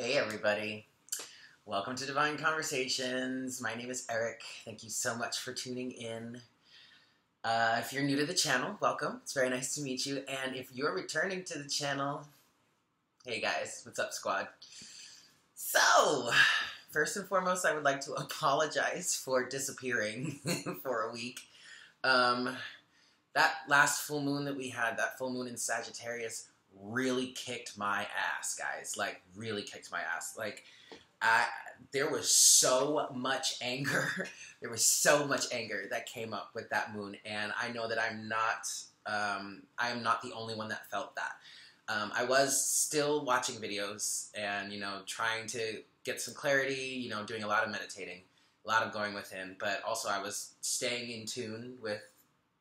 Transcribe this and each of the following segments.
Hey, everybody. Welcome to Divine Conversations. My name is Eric. Thank you so much for tuning in. Uh, if you're new to the channel, welcome. It's very nice to meet you. And if you're returning to the channel, hey guys, what's up, squad? So, first and foremost, I would like to apologize for disappearing for a week. Um, that last full moon that we had, that full moon in Sagittarius, really kicked my ass, guys. Like, really kicked my ass. Like, I, there was so much anger. there was so much anger that came up with that moon, and I know that I'm not. Um, I am not the only one that felt that. Um, I was still watching videos and you know trying to get some clarity. You know, doing a lot of meditating, a lot of going within, but also I was staying in tune with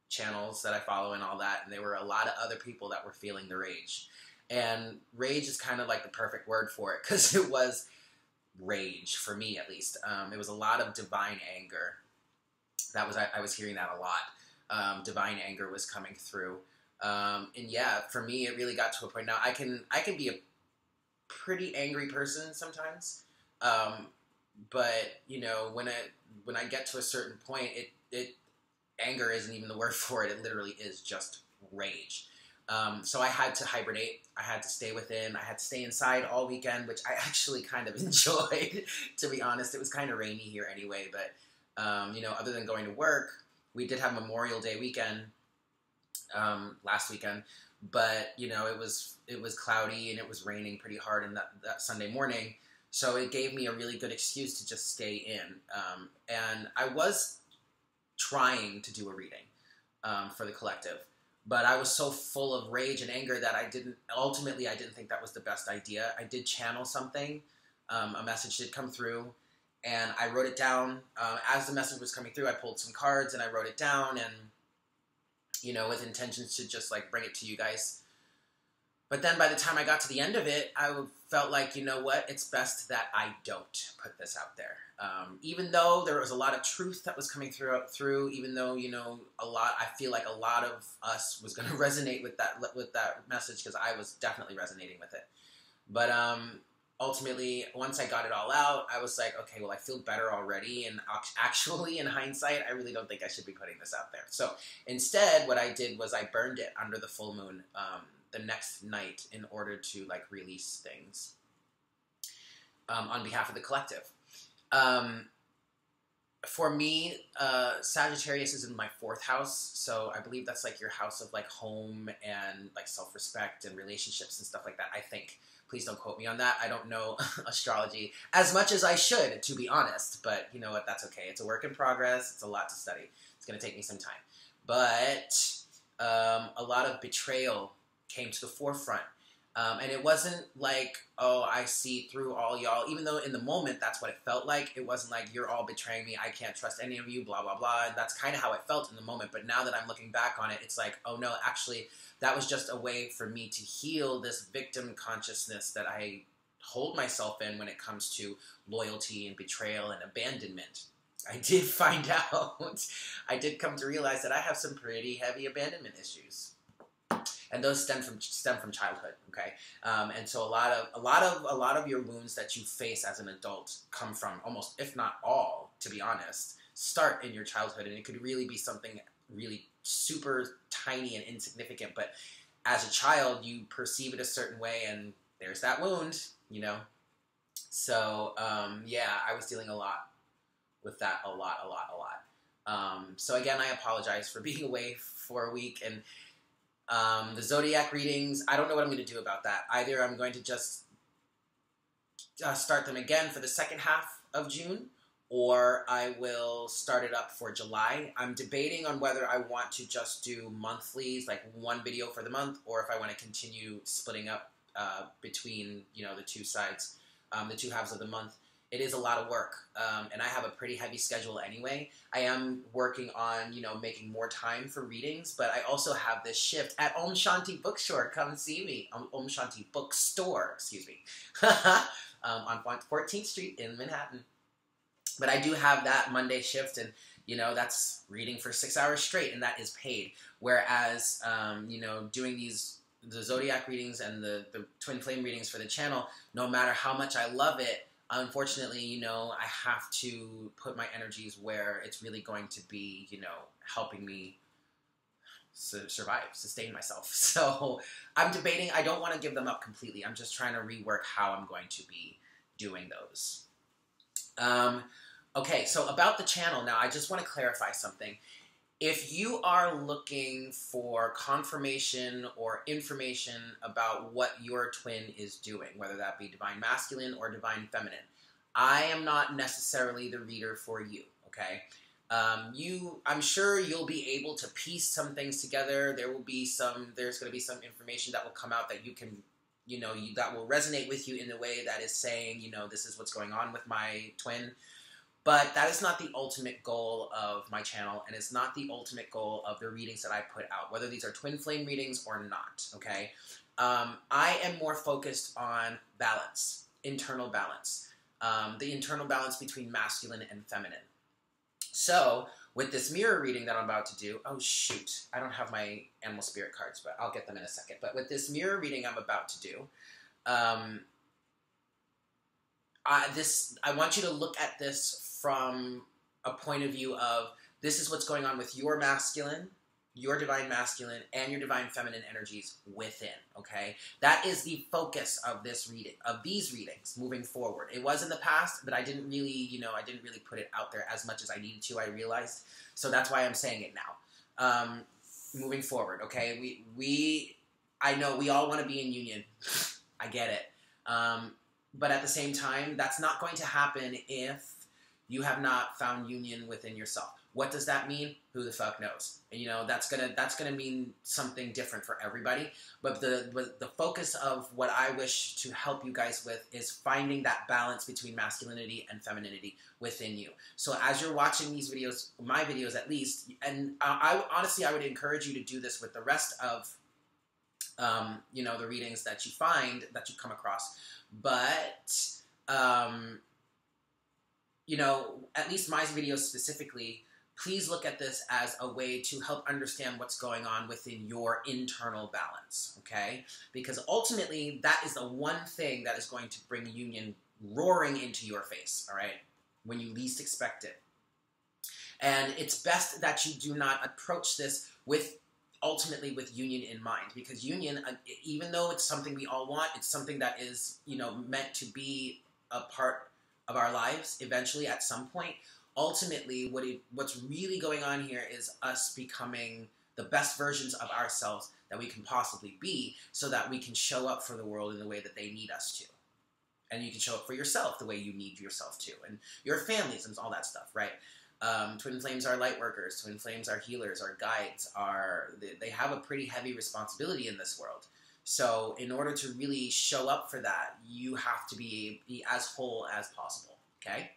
channels that I follow and all that, and there were a lot of other people that were feeling the rage. And rage is kind of like the perfect word for it because it was rage for me at least. Um, it was a lot of divine anger. That was I, I was hearing that a lot. Um, divine anger was coming through, um, and yeah, for me, it really got to a point. Now I can I can be a pretty angry person sometimes, um, but you know when I when I get to a certain point, it it anger isn't even the word for it. It literally is just rage. Um, so I had to hibernate. I had to stay within. I had to stay inside all weekend, which I actually kind of enjoyed, to be honest. It was kind of rainy here anyway, but um, you know, other than going to work, we did have Memorial Day weekend um, last weekend, but you know, it was it was cloudy and it was raining pretty hard in that, that Sunday morning. So it gave me a really good excuse to just stay in. Um, and I was trying to do a reading um, for the collective but I was so full of rage and anger that I didn't. Ultimately, I didn't think that was the best idea. I did channel something. Um, a message did come through, and I wrote it down. Uh, as the message was coming through, I pulled some cards and I wrote it down, and you know, with intentions to just like bring it to you guys. But then by the time I got to the end of it, I felt like, you know what, it's best that I don't put this out there. Um, even though there was a lot of truth that was coming through, through, even though you know a lot, I feel like a lot of us was going to resonate with that with that message because I was definitely resonating with it. But um, ultimately, once I got it all out, I was like, okay, well, I feel better already. And actually, in hindsight, I really don't think I should be putting this out there. So instead, what I did was I burned it under the full moon um, the next night in order to like release things um, on behalf of the collective. Um, for me, uh, Sagittarius is in my fourth house, so I believe that's like your house of like home and like self respect and relationships and stuff like that. I think. Please don't quote me on that. I don't know astrology as much as I should, to be honest. But you know what? That's okay. It's a work in progress. It's a lot to study. It's going to take me some time. But um, a lot of betrayal came to the forefront um, and it wasn't like, oh, I see through all y'all, even though in the moment that's what it felt like. It wasn't like, you're all betraying me, I can't trust any of you, blah, blah, blah. That's kind of how it felt in the moment. But now that I'm looking back on it, it's like, oh no, actually, that was just a way for me to heal this victim consciousness that I hold myself in when it comes to loyalty and betrayal and abandonment. I did find out, I did come to realize that I have some pretty heavy abandonment issues and those stem from stem from childhood. Okay, um, and so a lot of a lot of a lot of your wounds that you face as an adult come from almost, if not all, to be honest, start in your childhood, and it could really be something really super tiny and insignificant, but as a child you perceive it a certain way, and there's that wound, you know. So um, yeah, I was dealing a lot with that, a lot, a lot, a lot. Um, so again, I apologize for being away for a week and um, the zodiac readings, I don't know what I'm going to do about that. Either I'm going to just uh, start them again for the second half of June, or I will start it up for July. I'm debating on whether I want to just do monthlies, like one video for the month, or if I want to continue splitting up uh, between you know the two sides, um, the two halves of the month it is a lot of work, um, and I have a pretty heavy schedule anyway. I am working on, you know, making more time for readings, but I also have this shift at Aum Shanti Bookstore. Come see me, um, Aum Shanti Bookstore, excuse me, um, on 14th Street in Manhattan. But I do have that Monday shift, and you know, that's reading for six hours straight, and that is paid. Whereas, um, you know, doing these the zodiac readings and the, the twin flame readings for the channel, no matter how much I love it, unfortunately, you know, I have to put my energies where it's really going to be, you know, helping me su- survive, sustain myself. So I'm debating. I don't want to give them up completely. I'm just trying to rework how I'm going to be doing those. Um, okay, so about the channel now, I just want to clarify something. If you are looking for confirmation or information about what your twin is doing, whether that be divine masculine or divine feminine, I am not necessarily the reader for you, okay? Um, you, I'm sure you'll be able to piece some things together. There will be some, there's going to be some information that will come out that you can, you know, you, that will resonate with you in a way that is saying, you know, this is what's going on with my twin. But that is not the ultimate goal of my channel, and it's not the ultimate goal of the readings that I put out, whether these are twin flame readings or not, okay? Um, I am more focused on balance, internal balance, um, the internal balance between masculine and feminine. So, with this mirror reading that I'm about to do, oh shoot, I don't have my animal spirit cards, but I'll get them in a second. But with this mirror reading I'm about to do, um, I, this I want you to look at this from a point of view of this is what's going on with your masculine, your divine masculine, and your divine feminine energies within. Okay, that is the focus of this reading, of these readings moving forward. It was in the past, but I didn't really, you know, I didn't really put it out there as much as I needed to. I realized, so that's why I'm saying it now. Um, moving forward, okay, we we, I know we all want to be in union. I get it. Um, but at the same time, that's not going to happen if you have not found union within yourself. What does that mean? Who the fuck knows? And, you know, that's gonna that's gonna mean something different for everybody. But the but the focus of what I wish to help you guys with is finding that balance between masculinity and femininity within you. So as you're watching these videos, my videos at least, and I, I honestly I would encourage you to do this with the rest of um, you know the readings that you find that you come across but um, you know, at least my videos specifically, please look at this as a way to help understand what's going on within your internal balance, okay? Because ultimately, that is the one thing that is going to bring union roaring into your face, all right? When you least expect it. And it's best that you do not approach this with ultimately with union in mind because union uh, even though it's something we all want it's something that is you know meant to be a part of our lives eventually at some point ultimately what it, what's really going on here is us becoming the best versions of ourselves that we can possibly be so that we can show up for the world in the way that they need us to. And you can show up for yourself the way you need yourself to and your families and all that stuff right um, twin flames are light workers. Twin flames are healers, are guides. Are they, have a pretty heavy responsibility in this world. So in order to really show up for that, you have to be be as whole as possible. Okay.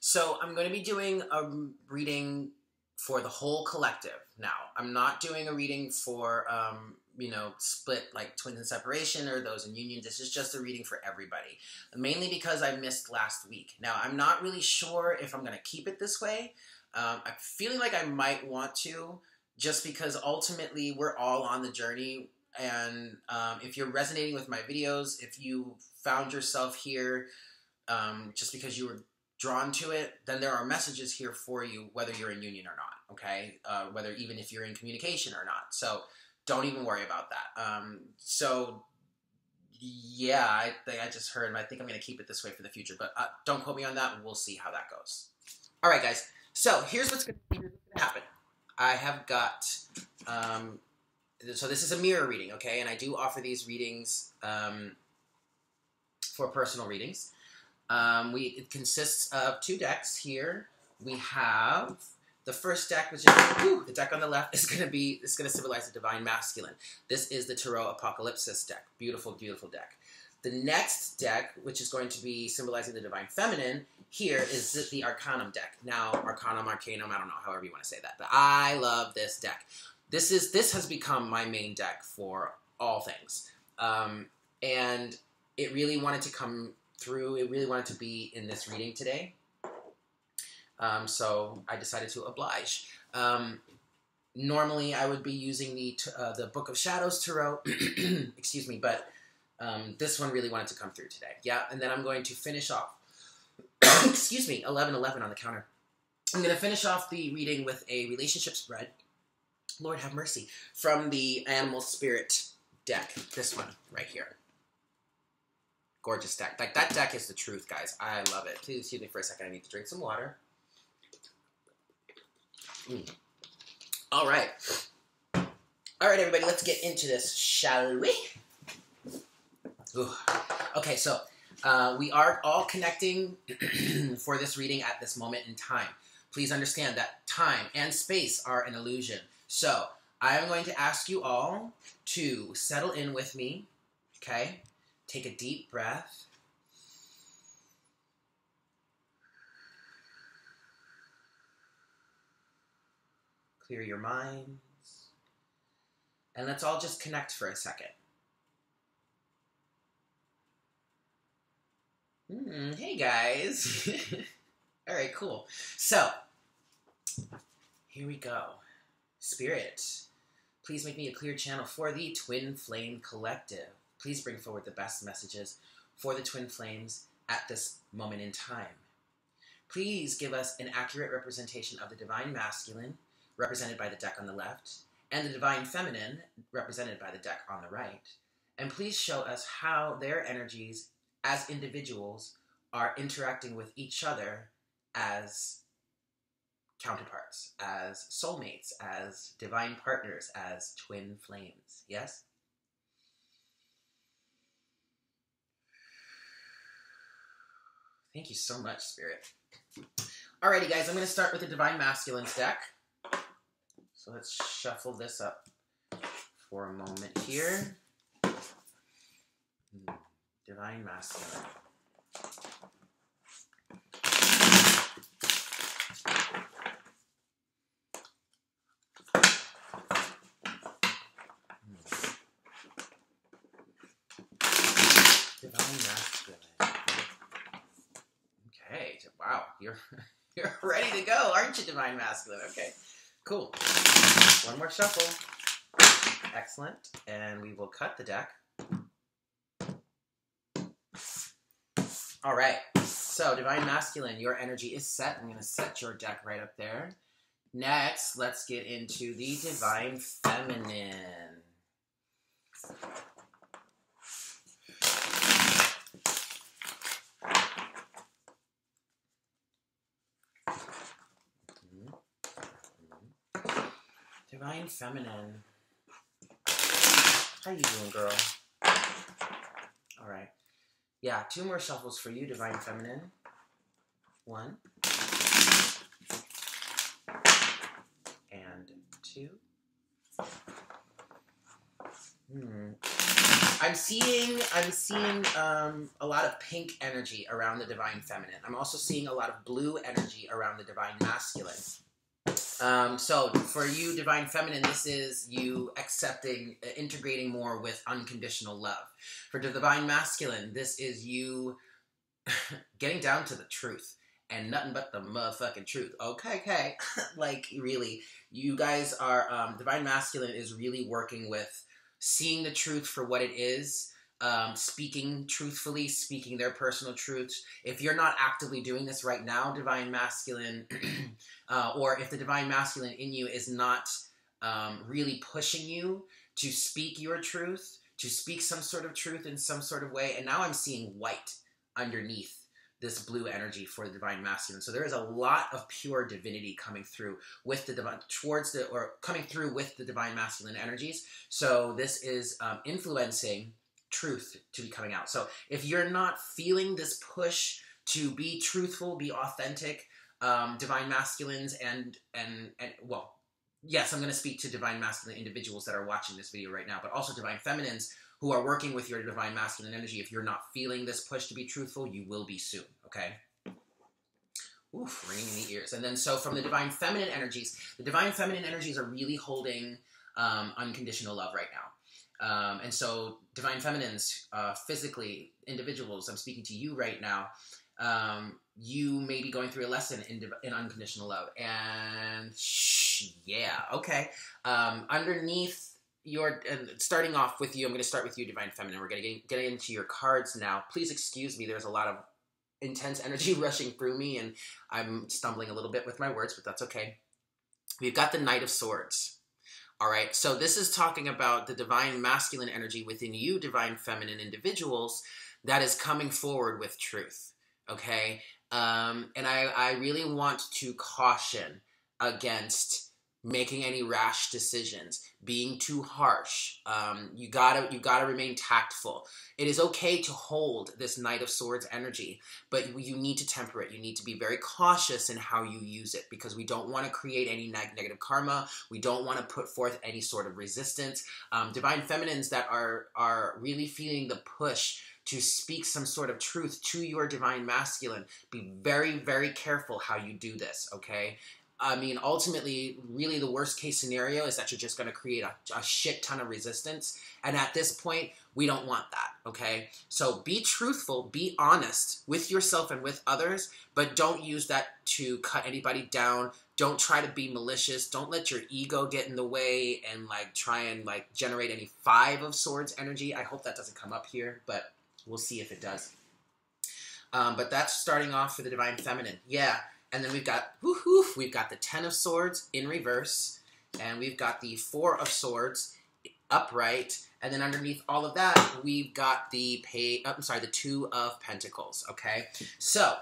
So I'm going to be doing a reading for the whole collective. Now I'm not doing a reading for um, you know, split like twins in separation or those in union. This is just a reading for everybody, mainly because I missed last week. Now, I'm not really sure if I'm going to keep it this way. Um, I'm feeling like I might want to, just because ultimately we're all on the journey. And um, if you're resonating with my videos, if you found yourself here um, just because you were drawn to it, then there are messages here for you, whether you're in union or not. Okay, uh, whether even if you're in communication or not. So don't even worry about that. Um, so yeah, I think I just heard, and I think I'm going to keep it this way for the future. But uh, don't quote me on that. We'll see how that goes. All right, guys. So here's what's going to happen. I have got. Um, so this is a mirror reading, okay? And I do offer these readings um, for personal readings. Um, we it consists of two decks here. We have the first deck, which is whew, the deck on the left, is going to be is going to symbolize the divine masculine. This is the Tarot Apocalypsis deck. Beautiful, beautiful deck. The next deck, which is going to be symbolizing the divine feminine, here is the Arcanum deck. Now, Arcanum, Arcanum, I don't know, however you want to say that, but I love this deck. This is this has become my main deck for all things, um, and it really wanted to come through. It really wanted to be in this reading today. Um, so I decided to oblige. Um, normally I would be using the uh, the Book of Shadows Tarot, excuse me, but um, this one really wanted to come through today. Yeah, and then I'm going to finish off, excuse me, 1111 on the counter. I'm going to finish off the reading with a relationship spread. Lord have mercy. From the Animal Spirit deck. This one right here. Gorgeous deck. Like that deck is the truth, guys. I love it. Please excuse me for a second. I need to drink some water. Mm. All right. All right, everybody, let's get into this, shall we? Ooh. Okay, so uh, we are all connecting for this reading at this moment in time. Please understand that time and space are an illusion. So I am going to ask you all to settle in with me, okay? Take a deep breath. Clear your minds. And let's all just connect for a second. Mm, hey guys. all right, cool. So, here we go. Spirit, please make me a clear channel for the Twin Flame Collective. Please bring forward the best messages for the Twin Flames at this moment in time. Please give us an accurate representation of the Divine Masculine, represented by the deck on the left, and the Divine Feminine, represented by the deck on the right. And please show us how their energies as individuals are interacting with each other as counterparts, as soulmates, as divine partners, as twin flames. Yes? Thank you so much, Spirit. Alrighty, guys, I'm going to start with the Divine Masculines deck. So let's shuffle this up for a moment here. Hmm, Divine Masculine. Divine masculine. Okay, wow, you're you're ready to go, aren't you, divine masculine? Okay, cool. One more shuffle. Excellent, and we will cut the deck. All right. So, divine masculine, your energy is set. I'm going to set your deck right up there. Next, let's get into the divine feminine. Divine Feminine. How you doing, girl? All right. Yeah, two more shuffles for you, Divine Feminine. One. And two. Hmm. I'm seeing I'm seeing um, a lot of pink energy around the divine feminine. I'm also seeing a lot of blue energy around the divine masculine. Um, so for you, divine feminine, this is you accepting, uh, integrating more with unconditional love. For divine masculine, this is you getting down to the truth and nothing but the motherfucking truth. Okay, okay. like really, you guys are um, divine masculine is really working with seeing the truth for what it is um, speaking truthfully, speaking their personal truths. If you're not actively doing this right now, divine masculine, uh, or if the divine masculine in you is not um, really pushing you to speak your truth, to speak some sort of truth in some sort of way, and now I'm seeing white underneath this blue energy for the divine masculine. So there is a lot of pure divinity coming through with the divine towards the or coming through with the divine masculine energies. So this is um, influencing truth to be coming out. So if you're not feeling this push to be truthful, be authentic, um, divine masculines and and and well, yes, I'm going to speak to divine masculine individuals that are watching this video right now, but also divine feminines who are working with your divine masculine energy. If you're not feeling this push to be truthful, you will be soon. Okay. Oof, ringing in the ears. And then, so from the divine feminine energies, the divine feminine energies are really holding um, unconditional love right now. Um, and so, divine feminines, uh, physically, individuals, I'm speaking to you right now. Um, you may be going through a lesson in, in unconditional love, and shh, Yeah. Okay. Um, underneath your and starting off with you, I'm going to start with you, Divine Feminine. We're going to get, get into your cards now. Please excuse me. There's a lot of intense energy rushing through me, and I'm stumbling a little bit with my words, but that's okay. We've got the Knight of Swords. All right, so this is talking about the divine masculine energy within you, divine feminine individuals, that is coming forward with truth. Okay, um, and I, I really want to caution against making any rash decisions, being too harsh. Um, you gotta you gotta remain tactful. It is okay to hold this Knight of Swords energy, but you need to temper it. You need to be very cautious in how you use it because we don't want to create any neg- negative karma. We don't want to put forth any sort of resistance. Um, divine feminines that are are really feeling the push to speak some sort of truth to your divine masculine. Be very, very careful how you do this, okay? I mean, ultimately, really the worst case scenario is that you're just going to create a, a, shit ton of resistance. And at this point, we don't want that, okay? So be truthful, be honest with yourself and with others, but don't use that to cut anybody down. Don't try to be malicious. Don't let your ego get in the way and like try and like generate any five of swords energy. I hope that doesn't come up here, but we'll see if it does. Um, but that's starting off for the divine feminine. Yeah. And then we've got whoo we've got the Ten of Swords in reverse, and we've got the Four of Swords upright, and then underneath all of that, we've got the pay. Oh, I'm sorry, the Two of Pentacles. Okay, so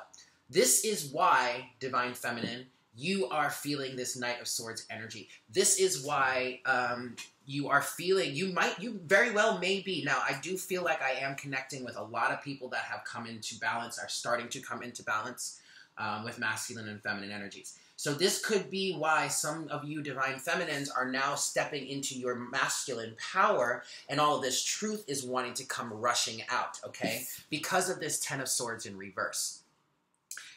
this is why Divine Feminine, you are feeling this Knight of Swords energy. This is why um, you are feeling. You might, you very well may be. Now, I do feel like I am connecting with a lot of people that have come into balance, are starting to come into balance um, with masculine and feminine energies. So this could be why some of you divine feminines are now stepping into your masculine power and all of this truth is wanting to come rushing out, okay? Because of this 10 of swords in reverse.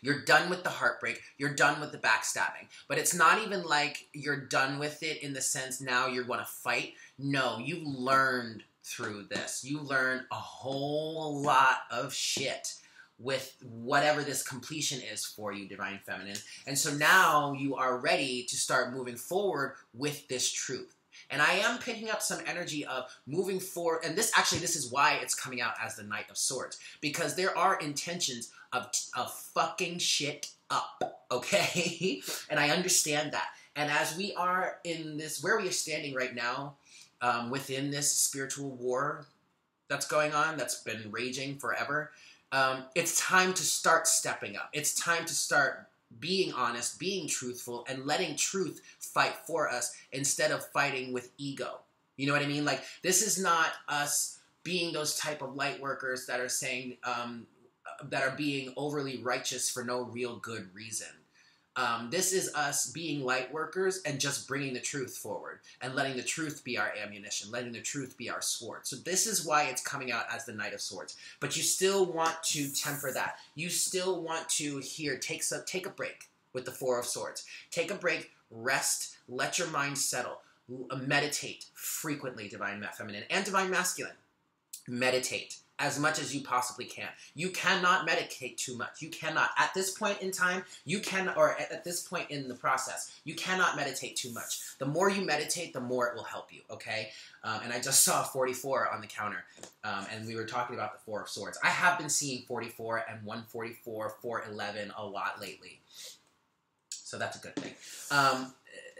You're done with the heartbreak. You're done with the backstabbing. But it's not even like you're done with it in the sense now you're going to fight. No, you've learned through this. You learned a whole lot of shit with whatever this completion is for you, Divine Feminine. And so now you are ready to start moving forward with this truth. And I am picking up some energy of moving forward. And this actually, this is why it's coming out as the Knight of Swords. Because there are intentions of, of fucking shit up, okay? and I understand that. And as we are in this, where we are standing right now, um, within this spiritual war that's going on, that's been raging forever, um, it's time to start stepping up. It's time to start being honest, being truthful, and letting truth fight for us instead of fighting with ego. You know what I mean? Like, this is not us being those type of light workers that are saying, um, that are being overly righteous for no real good reason. Um, this is us being light workers and just bringing the truth forward and letting the truth be our ammunition, letting the truth be our sword. So this is why it's coming out as the Knight of Swords. But you still want to temper that. You still want to here take a take a break with the Four of Swords. Take a break, rest, let your mind settle, meditate frequently, divine feminine and divine masculine. Meditate as much as you possibly can. You cannot medicate too much. You cannot. At this point in time, you can, or at, this point in the process, you cannot meditate too much. The more you meditate, the more it will help you, okay? Um, and I just saw 44 on the counter, um, and we were talking about the Four of Swords. I have been seeing 44 and 144, 411 a lot lately. So that's a good thing. Um,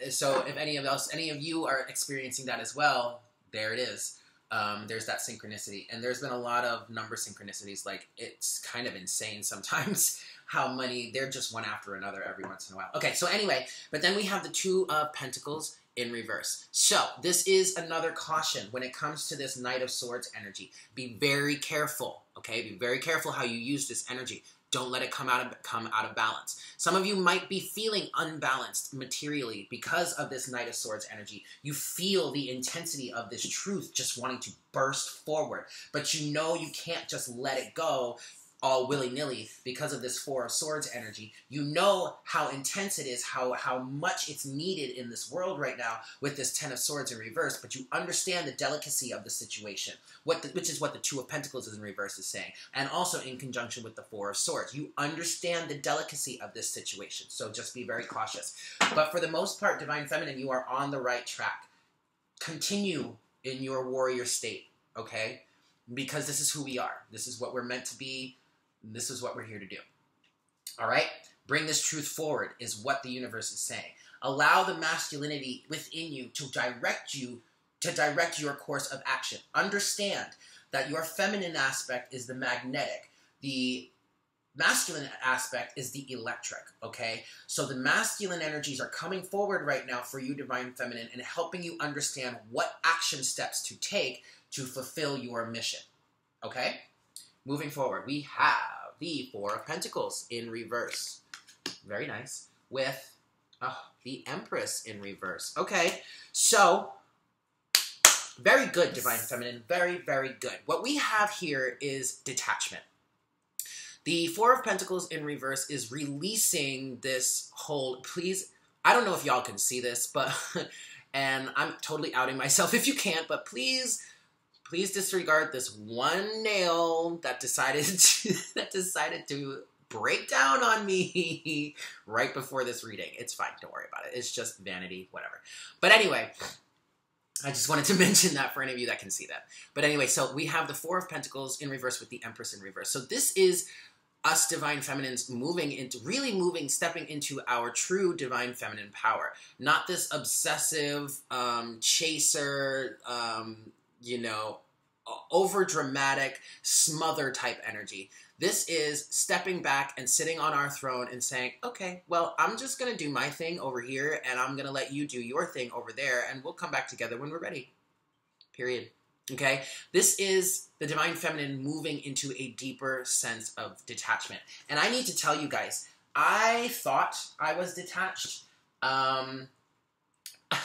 so if any of us, any of you are experiencing that as well, there it is um, there's that synchronicity. And there's been a lot of number synchronicities. Like, it's kind of insane sometimes how many, they're just one after another every once in a while. Okay, so anyway, but then we have the Two of Pentacles in reverse. So, this is another caution when it comes to this Knight of Swords energy. Be very careful, okay? Be very careful how you use this energy. Don't let it come out of come out of balance. Some of you might be feeling unbalanced materially because of this Knight of Swords energy. You feel the intensity of this truth just wanting to burst forward, but you know you can't just let it go all willy nilly because of this Four of Swords energy. You know how intense it is, how how much it's needed in this world right now with this Ten of Swords in reverse. But you understand the delicacy of the situation, what the, which is what the Two of Pentacles in reverse is saying, and also in conjunction with the Four of Swords. You understand the delicacy of this situation, so just be very cautious. But for the most part, Divine Feminine, you are on the right track. Continue in your warrior state, okay? Because this is who we are. This is what we're meant to be this is what we're here to do. All right? Bring this truth forward, is what the universe is saying. Allow the masculinity within you to direct you, to direct your course of action. Understand that your feminine aspect is the magnetic, the masculine aspect is the electric, okay? So the masculine energies are coming forward right now for you, Divine Feminine, and helping you understand what action steps to take to fulfill your mission, okay? Moving forward, we have the Four of Pentacles in reverse. Very nice. With oh, the Empress in reverse. Okay, so very good, Divine Feminine. Very, very good. What we have here is detachment. The Four of Pentacles in reverse is releasing this whole. Please, I don't know if y'all can see this, but. and I'm totally outing myself if you can't, but please please disregard this one nail that decided to, that decided to break down on me right before this reading. It's fine, don't worry about it. It's just vanity, whatever. But anyway, I just wanted to mention that for any of you that can see that. But anyway, so we have the Four of Pentacles in reverse with the Empress in reverse. So this is us divine feminines moving into really moving stepping into our true divine feminine power not this obsessive um, chaser um, you know, over dramatic, smother type energy. This is stepping back and sitting on our throne and saying, okay, well, I'm just going to do my thing over here and I'm going to let you do your thing over there and we'll come back together when we're ready. Period. Okay? This is the divine feminine moving into a deeper sense of detachment. And I need to tell you guys, I thought I was detached. Um,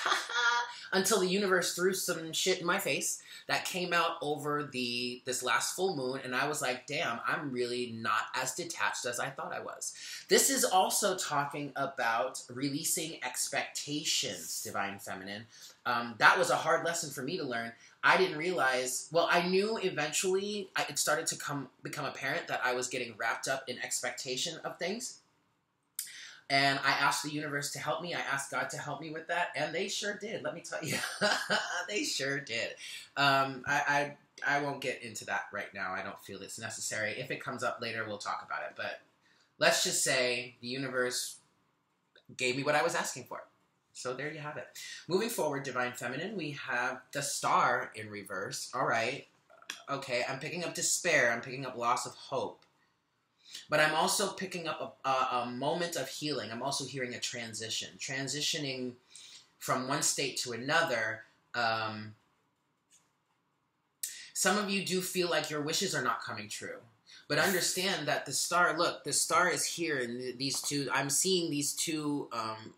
until the universe threw some shit in my face that came out over the this last full moon and I was like, "Damn, I'm really not as detached as I thought I was." This is also talking about releasing expectations, divine feminine. Um, that was a hard lesson for me to learn. I didn't realize. Well, I knew eventually it started to come become apparent that I was getting wrapped up in expectation of things and I asked the universe to help me. I asked God to help me with that, and they sure did. Let me tell you, they sure did. Um, I, I I won't get into that right now. I don't feel it's necessary. If it comes up later, we'll talk about it. But let's just say the universe gave me what I was asking for. So there you have it. Moving forward, Divine Feminine, we have the star in reverse. All right. Okay, I'm picking up despair. I'm picking up loss of hope. But I'm also picking up a, a, a moment of healing. I'm also hearing a transition, transitioning from one state to another. Um, some of you do feel like your wishes are not coming true. But understand that the star, look, the star is here, and these two, I'm seeing these two um,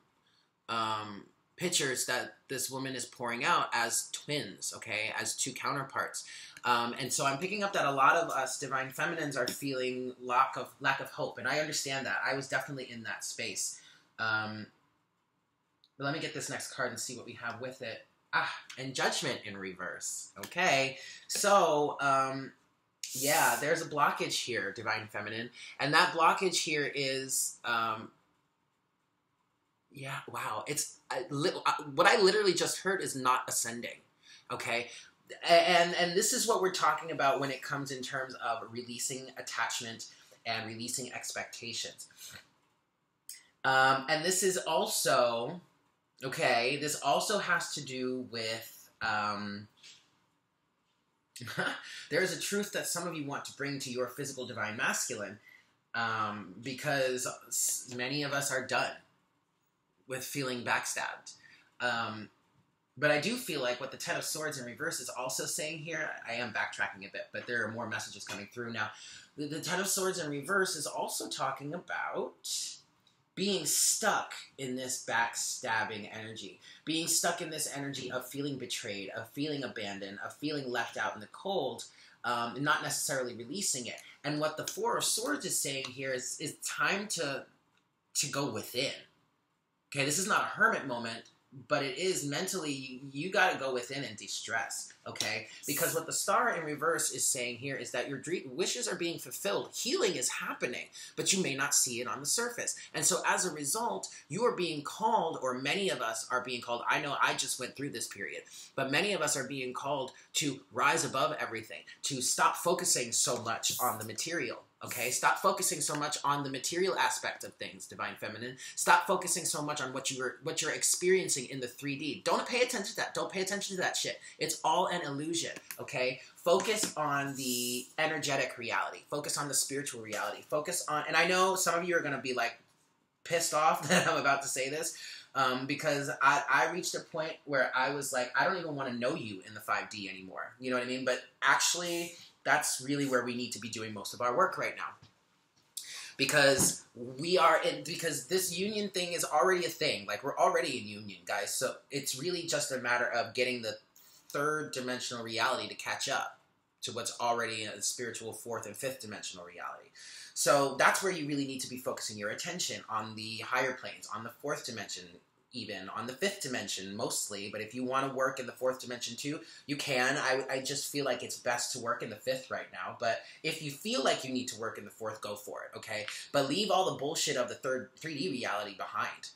um, pictures that this woman is pouring out as twins, okay, as two counterparts. Um, and so I'm picking up that a lot of us divine feminines are feeling lack of lack of hope, and I understand that. I was definitely in that space. Um, but let me get this next card and see what we have with it. Ah, and judgment in reverse. Okay, so um, yeah, there's a blockage here, divine feminine, and that blockage here is um, yeah, wow. It's I, li- what I literally just heard is not ascending. Okay, and and this is what we're talking about when it comes in terms of releasing attachment and releasing expectations. Um, and this is also okay. This also has to do with. Um, there is a truth that some of you want to bring to your physical divine masculine um, because many of us are done with feeling backstabbed. Um, but I do feel like what the Ten of Swords in reverse is also saying here, I am backtracking a bit, but there are more messages coming through now. The, the Ten of Swords in reverse is also talking about being stuck in this backstabbing energy, being stuck in this energy of feeling betrayed, of feeling abandoned, of feeling left out in the cold, um, and not necessarily releasing it. And what the Four of Swords is saying here is is time to to go within. Okay, this is not a hermit moment, but it is mentally you, you got to go within and de-stress okay? Because what the star in reverse is saying here is that your dream, wishes are being fulfilled healing is happening but you may not see it on the surface. And so as a result you are being called or many of us are being called i know i just went through this period but many of us are being called to rise above everything to stop focusing so much on the material Okay, stop focusing so much on the material aspect of things, divine feminine. Stop focusing so much on what you are what you're experiencing in the 3D. Don't pay attention to that. Don't pay attention to that shit. It's all an illusion, okay? Focus on the energetic reality. Focus on the spiritual reality. Focus on and I know some of you are going to be like pissed off that I'm about to say this, um, because I, I reached a point where I was like, I don't even want to know you in the 5D anymore. You know what I mean? But actually, that's really where we need to be doing most of our work right now. Because we are in because this union thing is already a thing. Like we're already in union guys. So it's really just a matter of getting the third dimensional reality to catch up to what's already a spiritual fourth and fifth dimensional reality. So that's where you really need to be focusing your attention on the higher planes on the fourth dimension even on the fifth dimension mostly but if you want to work in the fourth dimension too you can. I, I just feel like it's best to work in the fifth right now but if you feel like you need to work in the fourth go for it okay? But leave all the bullshit of the third 3d reality behind.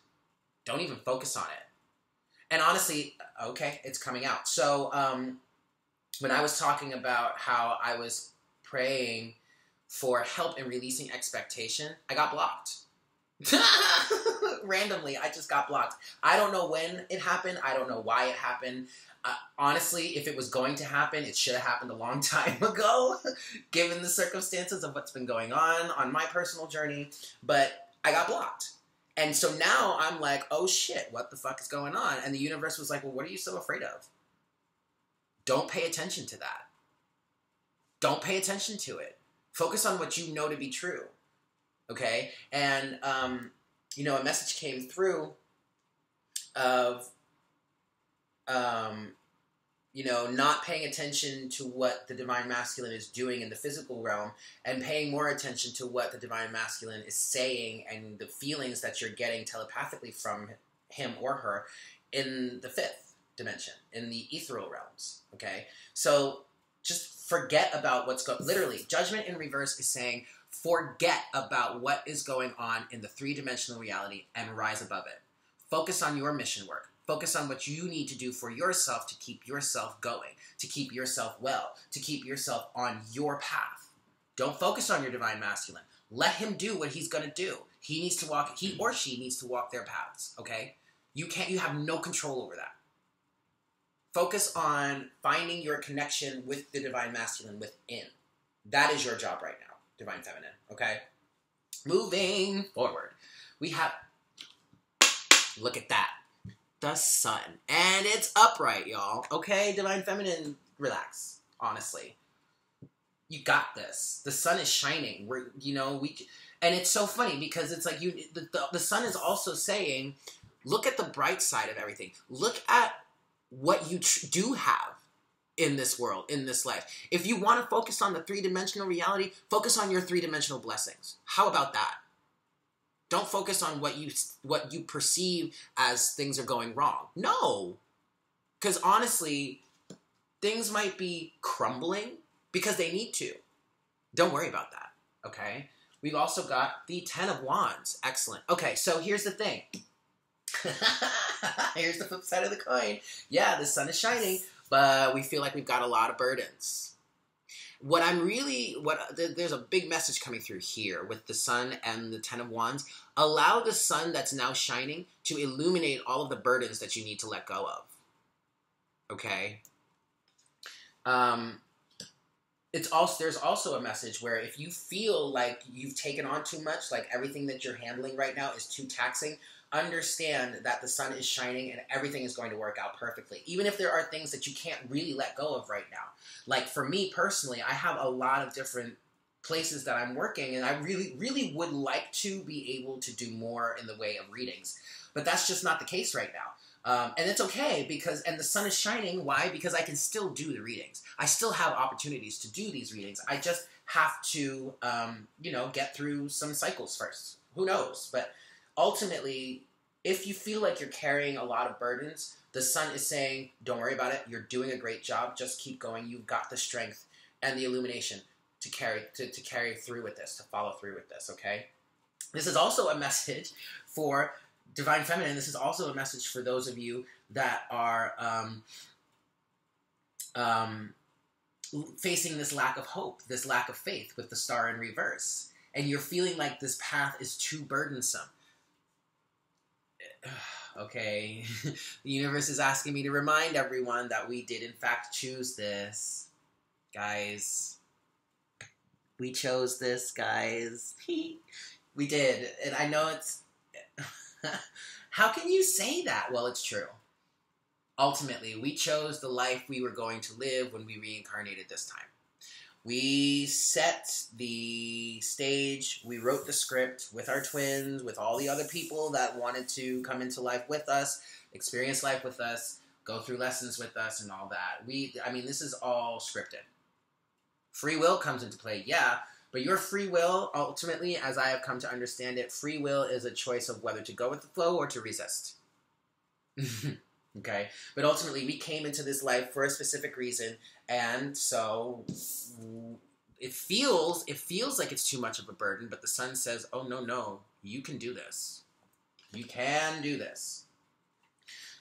Don't even focus on it. And honestly okay it's coming out. So um, when i was talking about how i was praying for help in releasing expectation i got blocked randomly i just got blocked. I don't know when it happened. I don't know why it happened. Uh, honestly if it was going to happen it should have happened a long time ago given the circumstances of what's been going on on my personal journey. But i got blocked. And so now i'm like oh shit what the fuck is going on? And the universe was like well what are you so afraid of? Don't pay attention to that. Don't pay attention to it. Focus on what you know to be true okay? And um, you know, a message came through of um, you know, not paying attention to what the divine masculine is doing in the physical realm and paying more attention to what the divine masculine is saying and the feelings that you're getting telepathically from him or her in the fifth dimension, in the ethereal realms. Okay? So just forget about what's going literally, judgment in reverse is saying Forget about what is going on in the three dimensional reality and rise above it. Focus on your mission work. Focus on what you need to do for yourself to keep yourself going, to keep yourself well, to keep yourself on your path. Don't focus on your divine masculine. Let him do what he's going to do. He needs to walk, he or she needs to walk their paths, okay? You can't, you have no control over that. Focus on finding your connection with the divine masculine within. That is your job right now divine feminine. Okay? Moving forward, we have. Look at that. The sun. And it's upright, y'all. Okay, divine feminine, relax. Honestly. You got this. The sun is shining. We're, you know, we. And it's so funny because it's like you. The, the, the sun is also saying, look at the bright side of everything. Look at what you do have in this world, in this life. If you want to focus on the three dimensional reality, focus on your three dimensional blessings. How about that? Don't focus on what you what you perceive as things are going wrong. No. Cuz honestly, things might be crumbling because they need to. Don't worry about that, okay? We've also got the 10 of wands. Excellent. Okay, so here's the thing. here's the flip side of the coin. Yeah, the sun is shining, but we feel like we've got a lot of burdens. What I'm really, what there's a big message coming through here with the sun and the Ten of Wands. Allow the sun that's now shining to illuminate all of the burdens that you need to let go of. Okay. Um, it's also there's also a message where if you feel like you've taken on too much, like everything that you're handling right now is too taxing, understand that the sun is shining and everything is going to work out perfectly. Even if there are things that you can't really let go of right now. Like for me personally, I have a lot of different places that I'm working and I really really would like to be able to do more in the way of readings. But that's just not the case right now. Um, and it's okay because, and the sun is shining. Why? Because I can still do the readings. I still have opportunities to do these readings. I just have to, um, you know, get through some cycles first. Who knows? But ultimately, if you feel like you're carrying a lot of burdens, the sun is saying, don't worry about it. You're doing a great job. Just keep going. You've got the strength and the illumination to carry to, to carry through with this, to follow through with this, okay? This is also a message for Divine Feminine. This is also a message for those of you that are um, um, facing this lack of hope, this lack of faith with the star in reverse, and you're feeling like this path is too burdensome. okay, the universe is asking me to remind everyone that we did, in fact, choose this. Guys, we chose this, guys. we did. And I know it's. How can you say that? Well, it's true. Ultimately, we chose the life we were going to live when we reincarnated this time. We set the stage, we wrote the script with our twins, with all the other people that wanted to come into life with us, experience life with us, go through lessons with us, and all that. We, I mean, this is all scripted. Free will comes into play, yeah, but your free will, ultimately, as I have come to understand it, free will is a choice of whether to go with the flow or to resist. okay? But ultimately, we came into this life for a specific reason, and so it feels it feels like it's too much of a burden. But the sun says, "Oh no, no, you can do this. You can do this."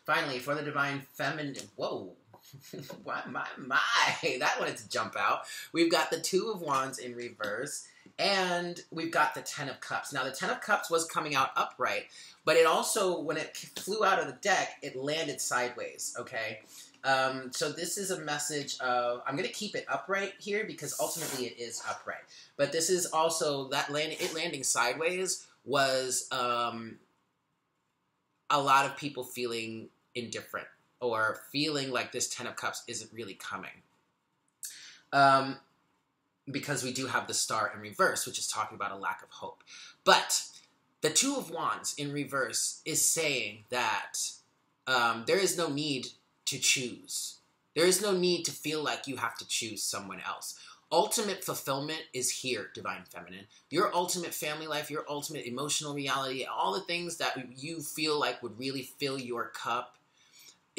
Finally, for the divine feminine, whoa, why, my, my, that wanted to jump out. We've got the Two of Wands in reverse, and we've got the Ten of Cups. Now, the Ten of Cups was coming out upright, but it also, when it flew out of the deck, it landed sideways, okay? Um, so this is a message of, I'm going to keep it upright here because ultimately it is upright. But this is also, that land, it landing sideways was um, a lot of people feeling indifferent or feeling like this Ten of Cups isn't really coming. Um, because we do have the star in reverse, which is talking about a lack of hope. But the Two of Wands in reverse is saying that um, there is no need to choose. There is no need to feel like you have to choose someone else. Ultimate fulfillment is here, Divine Feminine. Your ultimate family life, your ultimate emotional reality, all the things that you feel like would really fill your cup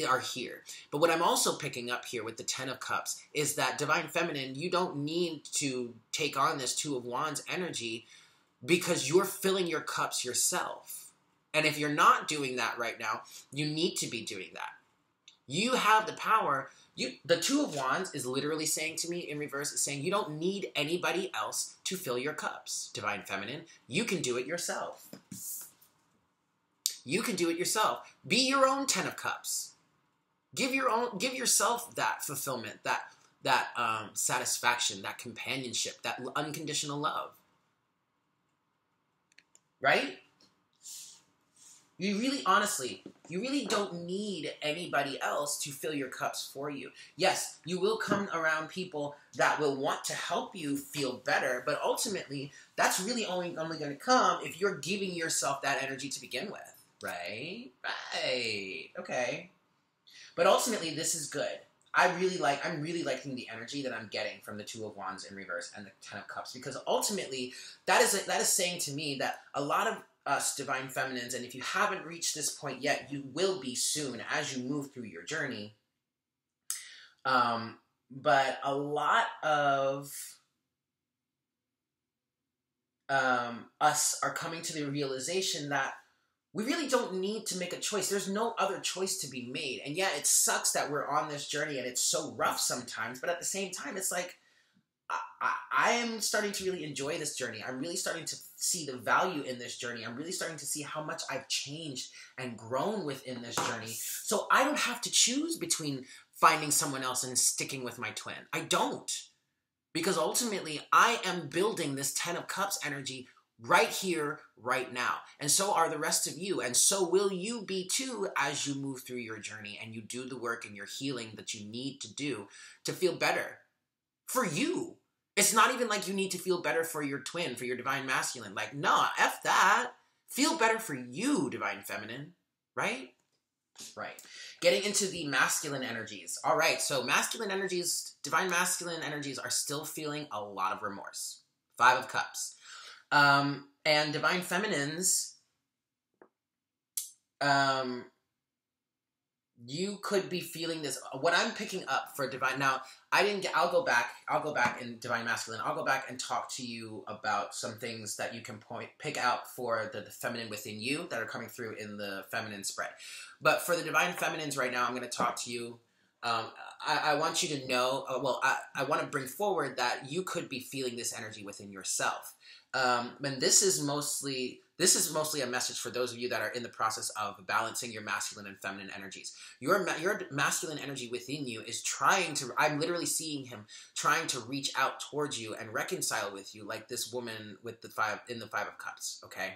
are here. But what I'm also picking up here with the Ten of Cups is that Divine Feminine, you don't need to take on this Two of Wands energy because you're filling your cups yourself. And if you're not doing that right now, you need to be doing that. You have the power. You, the Two of Wands is literally saying to me in reverse, is saying you don't need anybody else to fill your cups, Divine Feminine. You can do it yourself. You can do it yourself. Be your own Ten of Cups. Give your own, give yourself that fulfillment, that that um, satisfaction, that companionship, that unconditional love right? You really, honestly, you really don't need anybody else to fill your cups for you. Yes, you will come around people that will want to help you feel better, but ultimately, that's really only, only going to come if you're giving yourself that energy to begin with. Right? Right. Okay. But ultimately, this is good. I really like I'm really liking the energy that I'm getting from the Two of Wands in reverse and the Ten of Cups because ultimately that is that is saying to me that a lot of us divine feminines and if you haven't reached this point yet you will be soon as you move through your journey um, but a lot of um, us are coming to the realization that we really don't need to make a choice. There's no other choice to be made. And yeah, it sucks that we're on this journey and it's so rough sometimes, but at the same time, it's like I, I, I, am starting to really enjoy this journey. I'm really starting to see the value in this journey. I'm really starting to see how much I've changed and grown within this journey. So I don't have to choose between finding someone else and sticking with my twin. I don't. Because ultimately, I am building this 10 of Cups energy right here, right now. And so are the rest of you. And so will you be too as you move through your journey and you do the work and your healing that you need to do to feel better for you. It's not even like you need to feel better for your twin, for your divine masculine. Like, nah, F that. Feel better for you, divine feminine, right? Right. Getting into the masculine energies. All right. So, masculine energies, divine masculine energies are still feeling a lot of remorse. Five of Cups. Um, and divine feminines, um, you could be feeling this. What I'm picking up for divine now, I didn't get. I'll go back. I'll go back in divine masculine. I'll go back and talk to you about some things that you can point pick out for the, the feminine within you that are coming through in the feminine spread. But for the divine feminines right now, I'm going to talk to you. Um, I, I, want you to know. Uh, well, I, I want to bring forward that you could be feeling this energy within yourself. Um, and this is mostly this is mostly a message for those of you that are in the process of balancing your masculine and feminine energies. Your your masculine energy within you is trying to. I'm literally seeing him trying to reach out towards you and reconcile with you, like this woman with the five in the five of cups. Okay.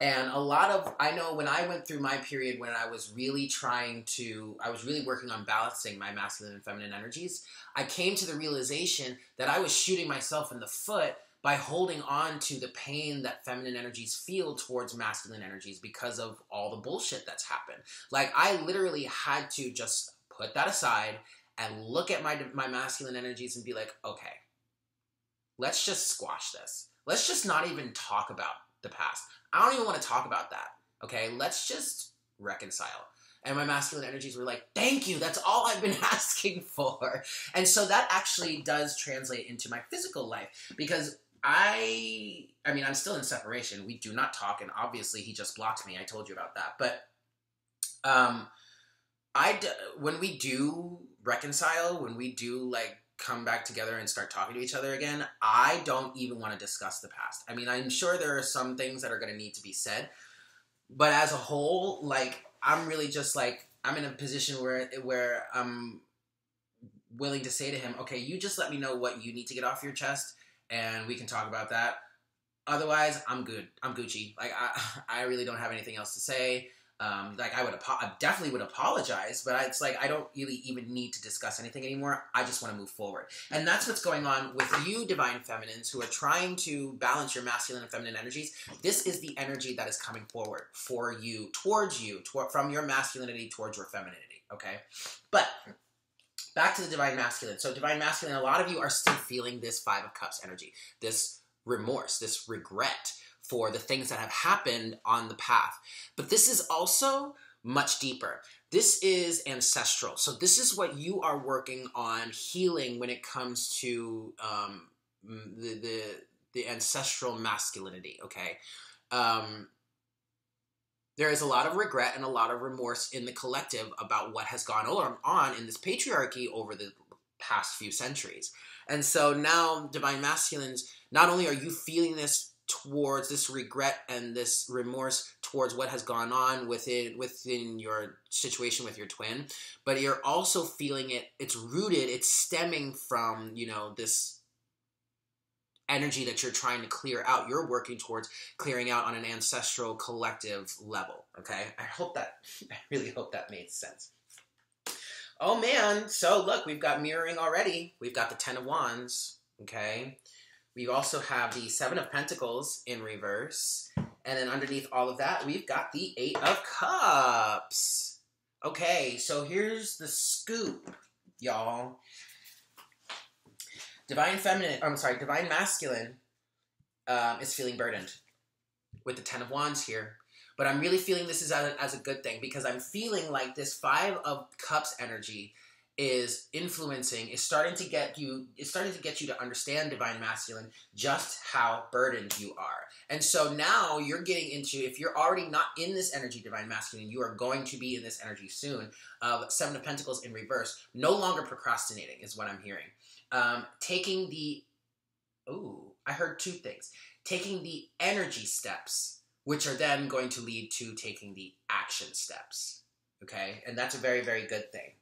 And a lot of, I know when I went through my period when I was really trying to, I was really working on balancing my masculine and feminine energies, I came to the realization that I was shooting myself in the foot by holding on to the pain that feminine energies feel towards masculine energies because of all the bullshit that's happened. Like I literally had to just put that aside and look at my my masculine energies and be like, okay, let's just squash this. Let's just not even talk about the past. I don't even want to talk about that. Okay, let's just reconcile. And my masculine energies were like, thank you, that's all I've been asking for. And so that actually does translate into my physical life because I I mean I'm still in separation. We do not talk, and obviously he just blocked me. I told you about that. But um, I when we do reconcile, when we do like come back together and start talking to each other again, I don't even want to discuss the past. I mean, I'm sure there are some things that are going to need to be said, but as a whole, like I'm really just like I'm in a position where where I'm willing to say to him, okay, you just let me know what you need to get off your chest and we can talk about that. Otherwise, I'm good. I'm Gucci. Like I, I really don't have anything else to say. Um, like I would, I definitely would apologize, but it's like I don't really even need to discuss anything anymore. I just want to move forward, and that's what's going on with you, divine feminines, who are trying to balance your masculine and feminine energies. This is the energy that is coming forward for you, towards you, from your masculinity towards your femininity. Okay, but back to the divine masculine. So, divine masculine, a lot of you are still feeling this Five of Cups energy, this remorse, this regret for the things that have happened on the path. But this is also much deeper. This is ancestral. So, this is what you are working on healing when it comes to um, the, the, the ancestral masculinity, okay? Um, there is a lot of regret and a lot of remorse in the collective about what has gone on in this patriarchy over the past few centuries. And so now, divine masculines, not only are you feeling this towards this regret and this remorse towards what has gone on within within your situation with your twin but you're also feeling it it's rooted it's stemming from you know this energy that you're trying to clear out. You're working towards clearing out on an ancestral collective level. Okay? I hope that, I really hope that made sense. Oh man, so look, we've got mirroring already. We've got the Ten of Wands. Okay? We also have the Seven of Pentacles in reverse. And then underneath all of that, we've got the Eight of Cups. Okay, so here's the scoop, y'all. Divine feminine, I'm sorry, divine masculine um, is feeling burdened with the Ten of Wands here. But I'm really feeling this is as a, as a good thing because I'm feeling like this Five of Cups energy is influencing, is starting to get you, is starting to get you to understand divine masculine, just how burdened you are. And so now you're getting into, if you're already not in this energy, divine masculine, you are going to be in this energy soon. Of Seven of Pentacles in reverse, no longer procrastinating is what I'm hearing. Um, taking the, ooh, I heard two things. Taking the energy steps, which are then going to lead to taking the action steps. Okay? And that's a very, very good thing.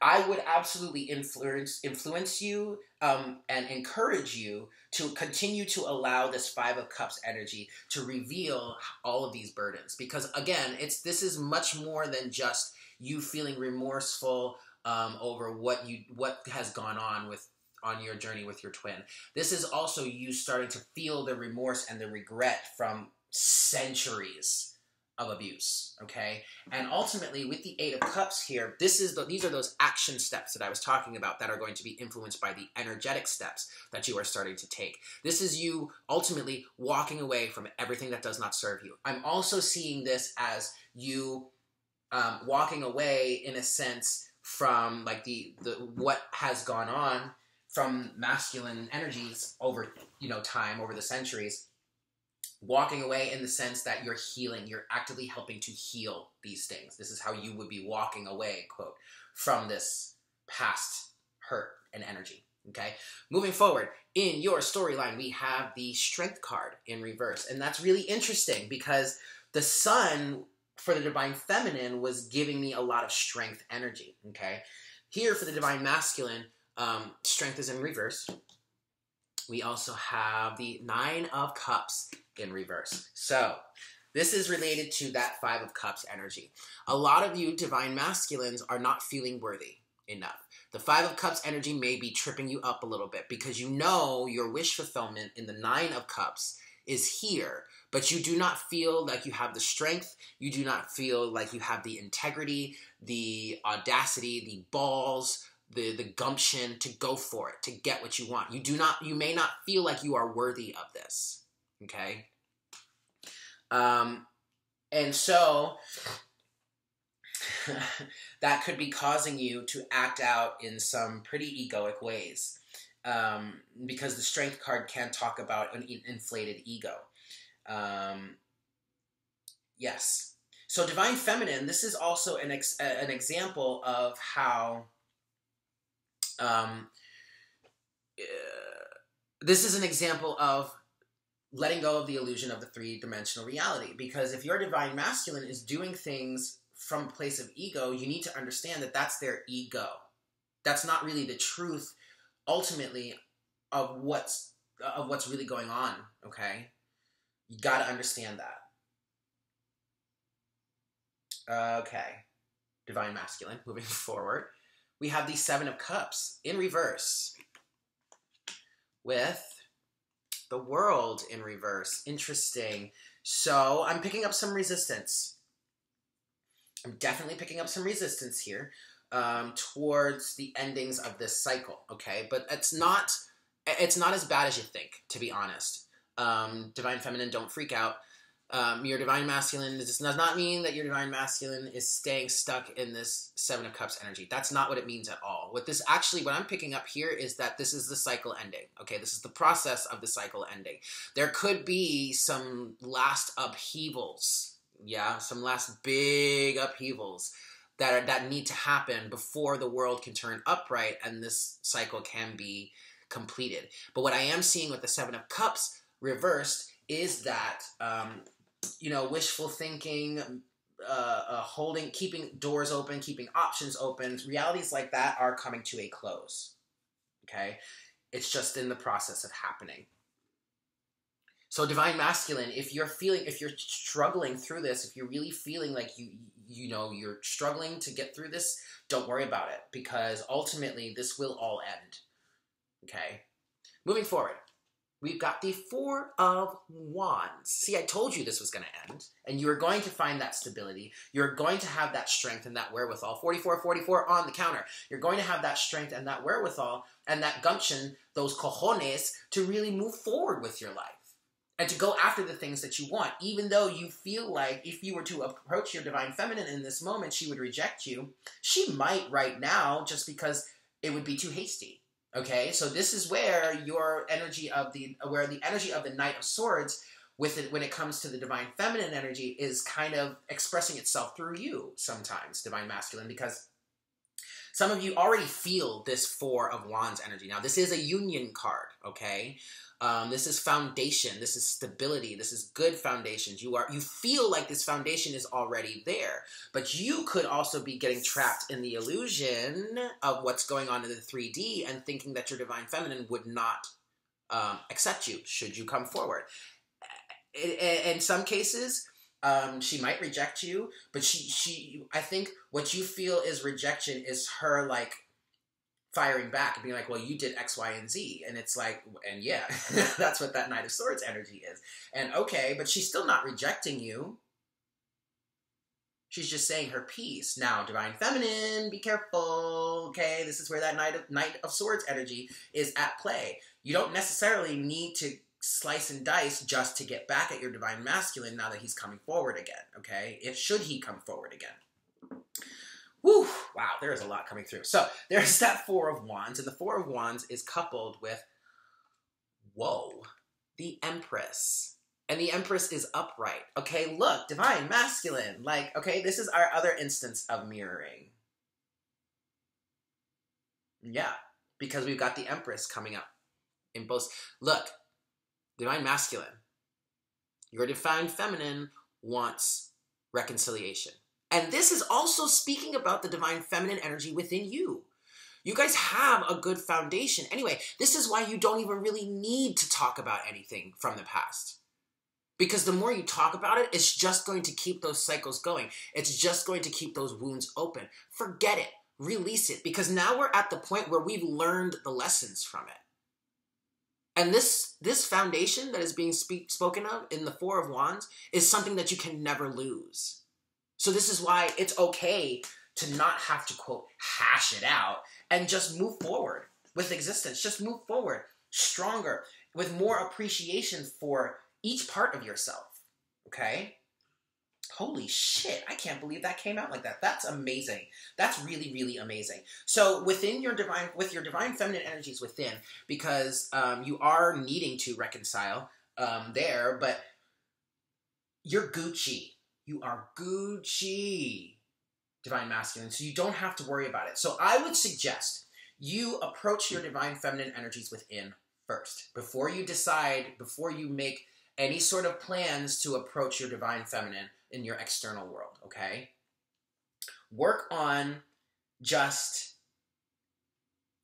I would absolutely influence influence you um, and encourage you to continue to allow this Five of Cups energy to reveal all of these burdens. Because again, it's this is much more than just you feeling remorseful um, over what you what has gone on with on your journey with your twin. This is also you starting to feel the remorse and the regret from centuries of abuse okay? And ultimately with the eight of cups here this is the, these are those action steps that i was talking about that are going to be influenced by the energetic steps that you are starting to take. This is you ultimately walking away from everything that does not serve you. I'm also seeing this as you um, walking away in a sense from like the the what has gone on from masculine energies over you know time over the centuries walking away in the sense that you're healing you're actively helping to heal these things. This is how you would be walking away quote from this past hurt and energy okay? Moving forward in your storyline we have the strength card in reverse and that's really interesting because the sun for the divine feminine was giving me a lot of strength energy okay here for the divine masculine um, strength is in reverse we also have the nine of cups in reverse. So this is related to that Five of Cups energy. A lot of you divine masculines are not feeling worthy enough. The Five of Cups energy may be tripping you up a little bit because you know your wish fulfillment in the Nine of Cups is here, but you do not feel like you have the strength, you do not feel like you have the integrity, the audacity, the balls, the the gumption to go for it, to get what you want. You do not you may not feel like you are worthy of this. Okay? Um, and so that could be causing you to act out in some pretty egoic ways. Um, because the strength card can talk about an inflated ego. Um, yes. So divine feminine, this is also an ex- an example of how um, uh, this is an example of letting go of the illusion of the three dimensional reality. Because if your divine masculine is doing things from a place of ego, you need to understand that that's their ego. That's not really the truth, ultimately, of what's of what's really going on. Okay, you got to understand that. Okay, divine masculine. Moving forward, we have the seven of cups in reverse with the world in reverse. Interesting. So I'm picking up some resistance. I'm definitely picking up some resistance here um, towards the endings of this cycle. Okay, but it's not it's not as bad as you think, to be honest. Um, Divine Feminine, don't freak out. Um, your divine masculine does not mean that your divine masculine is staying stuck in this seven of cups energy. That's not what it means at all. What this actually what i'm picking up here is that this is the cycle ending okay? This is the process of the cycle ending. There could be some last upheavals yeah? Some last big upheavals that are, that need to happen before the world can turn upright and this cycle can be completed. But what i am seeing with the seven of cups reversed is that um, you know, wishful thinking, uh, uh, holding, keeping doors open, keeping options open. Realities like that are coming to a close. Okay, it's just in the process of happening. So, divine masculine, if you're feeling, if you're struggling through this, if you're really feeling like you, you know, you're struggling to get through this, don't worry about it because ultimately this will all end. Okay, moving forward we've got the Four of Wands. See, I told you this was going to end, and you are going to find that stability. You're going to have that strength and that wherewithal. 44 44 on the counter. You're going to have that strength and that wherewithal and that gumption, those cojones, to really move forward with your life and to go after the things that you want, even though you feel like if you were to approach your divine feminine in this moment, she would reject you. She might right now just because it would be too hasty Okay, so this is where your energy of the where the energy of the Knight of Swords with it when it comes to the divine feminine energy is kind of expressing itself through you sometimes, divine masculine, because some of you already feel this four of wands energy. Now, this is a union card, okay? Um, this is foundation. This is stability. This is good foundations. You are you feel like this foundation is already there, but you could also be getting trapped in the illusion of what's going on in the 3D and thinking that your divine feminine would not um, accept you should you come forward. In, in some cases, um, she might reject you, but she she I think what you feel is rejection is her like firing back and being like, well, you did X, Y, and Z. And it's like, and yeah, that's what that Knight of Swords energy is. And okay, but she's still not rejecting you. She's just saying her piece. Now, divine feminine, be careful. Okay, this is where that knight of, knight of swords energy is at play. You don't necessarily need to slice and dice just to get back at your divine masculine now that he's coming forward again. Okay, if should he come forward again. Whew, wow, there's a lot coming through. So there's that Four of Wands, and the Four of Wands is coupled with, whoa, the Empress and the Empress is upright. Okay, look, divine masculine. Like, okay, this is our other instance of mirroring. Yeah, because we've got the Empress coming up in both. Look, divine masculine. Your divine feminine wants reconciliation. And this is also speaking about the divine feminine energy within you. You guys have a good foundation. Anyway, this is why you don't even really need to talk about anything from the past because the more you talk about it, it's just going to keep those cycles going. It's just going to keep those wounds open. Forget it. Release it. Because now we're at the point where we've learned the lessons from it. And this this foundation that is being speak, spoken of in the Four of Wands is something that you can never lose. So this is why it's okay to not have to quote hash it out and just move forward with existence. Just move forward stronger with more appreciation for each part of yourself. Okay? Holy shit, I can't believe that came out like that. That's amazing. That's really, really amazing. So within your divine, with your divine feminine energies within, because um, you are needing to reconcile um, there, but you're Gucci. You are Gucci, divine masculine. So you don't have to worry about it. So I would suggest you approach your divine feminine energies within first. Before you decide, before you make any sort of plans to approach your divine feminine in your external world, okay? Work on just,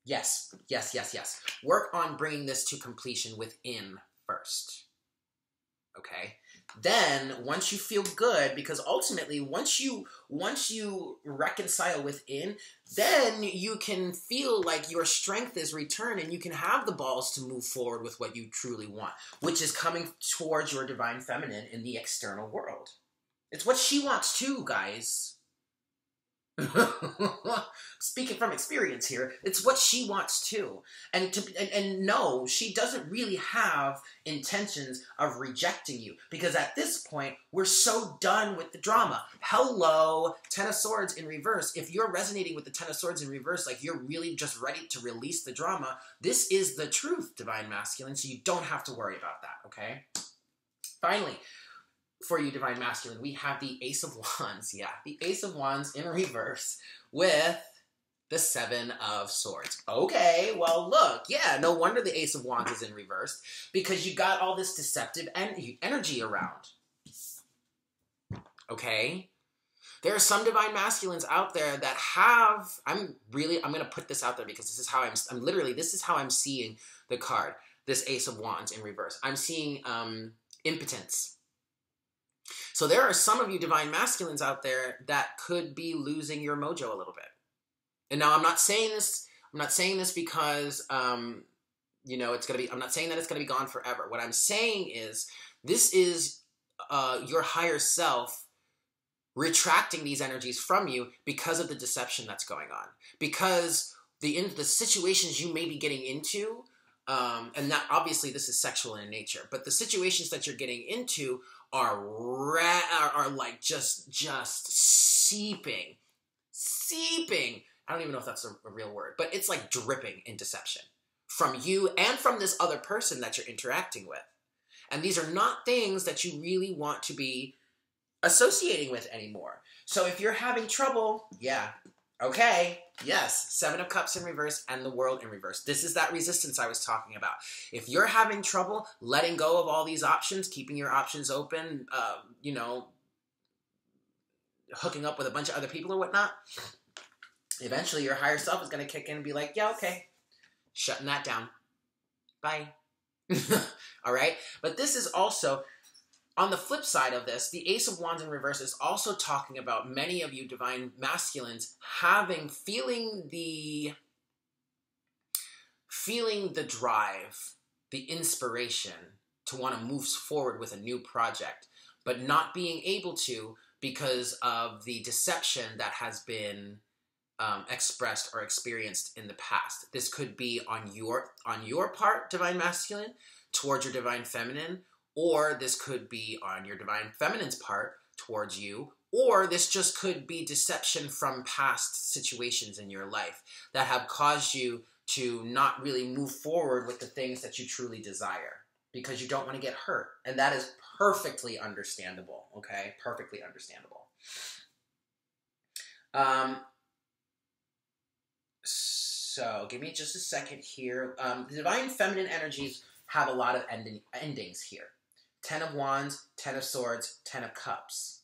yes, yes, yes, yes. Work on bringing this to completion within first, okay? Then once you feel good because ultimately once you once you reconcile within then you can feel like your strength is returned and you can have the balls to move forward with what you truly want which is coming towards your divine feminine in the external world. It's what she wants too guys Speaking from experience here, it's what she wants too. And to and, and no, she doesn't really have intentions of rejecting you because at this point we're so done with the drama. Hello, Ten of Swords in reverse. If you're resonating with the Ten of Swords in reverse, like you're really just ready to release the drama, this is the truth, Divine Masculine, so you don't have to worry about that, okay? Finally, for you, Divine Masculine, we have the Ace of Wands. Yeah, the Ace of Wands in reverse with the Seven of Swords. Okay, well, look, yeah, no wonder the Ace of Wands is in reverse because you got all this deceptive en- energy around. Okay? There are some divine masculines out there that have, I'm really, I'm going to put this out there because this is how I'm, I'm literally, this is how I'm seeing the card, this Ace of Wands in reverse. I'm seeing um, impotence so there are some of you divine masculines out there that could be losing your mojo a little bit. And now I'm not saying this. I'm not saying this because um, you know it's gonna be. I'm not saying that it's gonna be gone forever. What I'm saying is this is uh, your higher self retracting these energies from you because of the deception that's going on. Because the in, the situations you may be getting into, um, and that obviously this is sexual in nature, but the situations that you're getting into are ra- are, are like just just seeping, seeping. I don't even know if that's a, a real word, but it's like dripping in deception from you and from this other person that you're interacting with. And these are not things that you really want to be associating with anymore. So if you're having trouble, yeah, Okay, yes, Seven of Cups in reverse and the World in reverse. This is that resistance I was talking about. If you're having trouble letting go of all these options, keeping your options open, uh, you know, hooking up with a bunch of other people or whatnot, eventually your higher self is going to kick in and be like, yeah, okay, shutting that down. Bye. all right? But this is also on the flip side of this, the Ace of Wands in reverse is also talking about many of you divine masculines having feeling the feeling the drive, the inspiration to want to move forward with a new project, but not being able to because of the deception that has been um, expressed or experienced in the past. This could be on your on your part, divine masculine, towards your divine feminine, or this could be on your divine feminine's part towards you, or this just could be deception from past situations in your life that have caused you to not really move forward with the things that you truly desire because you don't want to get hurt. And that is perfectly understandable, okay? Perfectly understandable. Um, so, give me just a second here. Um, the divine feminine energies have a lot of ending, endings here. Ten of Wands, Ten of Swords, Ten of Cups.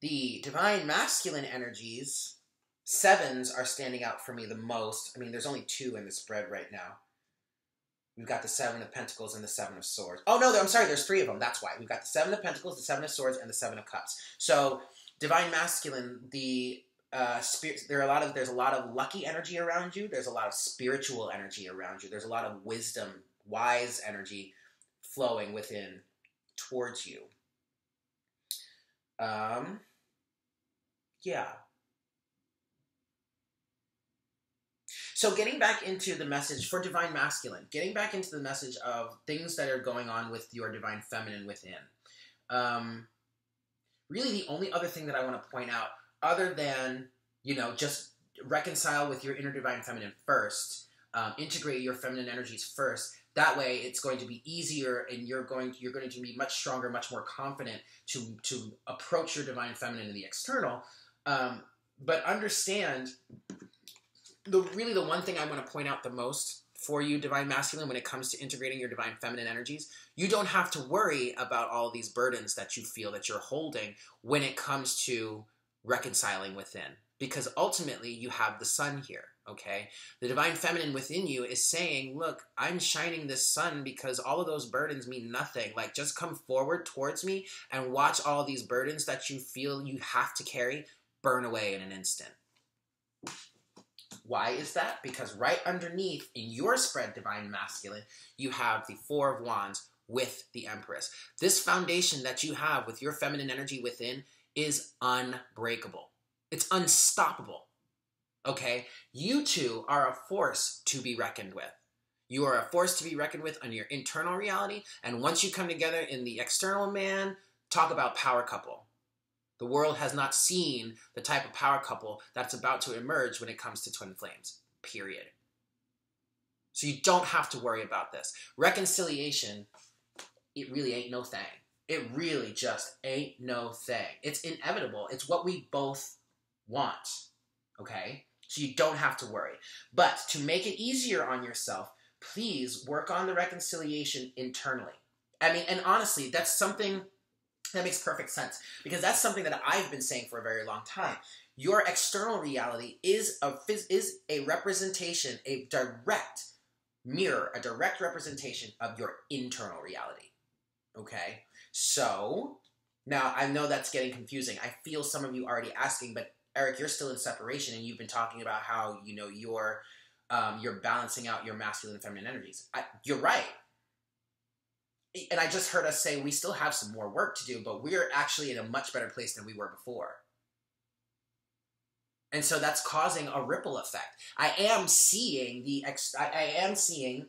The divine masculine energies, sevens are standing out for me the most. I mean, there's only two in the spread right now. We've got the Seven of Pentacles and the Seven of Swords. Oh, no, I'm sorry, there's three of them. That's why. We've got the Seven of Pentacles, the Seven of Swords, and the Seven of Cups. So, Divine Masculine, the uh, spirit, there are a lot of, there's a lot of lucky energy around you. There's a lot of spiritual energy around you. There's a lot of wisdom, wise energy flowing within towards you. Um, yeah. So, getting back into the message for divine masculine, getting back into the message of things that are going on with your divine feminine within. Um, really, the only other thing that I want to point out, other than, you know, just reconcile with your inner divine feminine first, um, integrate your feminine energies first. That way, it's going to be easier, and you're going to, you're going to be much stronger, much more confident to to approach your divine feminine in the external. Um, but understand the really the one thing I want to point out the most for you, divine masculine, when it comes to integrating your divine feminine energies, you don't have to worry about all these burdens that you feel that you're holding when it comes to reconciling within. Because ultimately, you have the sun here, okay? The divine feminine within you is saying, Look, I'm shining this sun because all of those burdens mean nothing. Like, just come forward towards me and watch all these burdens that you feel you have to carry burn away in an instant. Why is that? Because right underneath in your spread, Divine Masculine, you have the Four of Wands with the Empress. This foundation that you have with your feminine energy within is unbreakable, it's unstoppable. Okay? You two are a force to be reckoned with. You are a force to be reckoned with on your internal reality. And once you come together in the external man, talk about power couple. The world has not seen the type of power couple that's about to emerge when it comes to twin flames, period. So you don't have to worry about this. Reconciliation, it really ain't no thing. It really just ain't no thing. It's inevitable. It's what we both want. Okay? So you don't have to worry. But to make it easier on yourself, please work on the reconciliation internally. I mean, and honestly, that's something that makes perfect sense because that's something that I've been saying for a very long time. Your external reality is a is a representation, a direct mirror, a direct representation of your internal reality. Okay? So, now I know that's getting confusing. I feel some of you already asking, but Eric, you're still in separation and you've been talking about how, you know, you're um, you're balancing out your masculine and feminine energies. I, you're right and I just heard us say we still have some more work to do, but we're actually in a much better place than we were before. And so that's causing a ripple effect. I am seeing the ex- I, I am seeing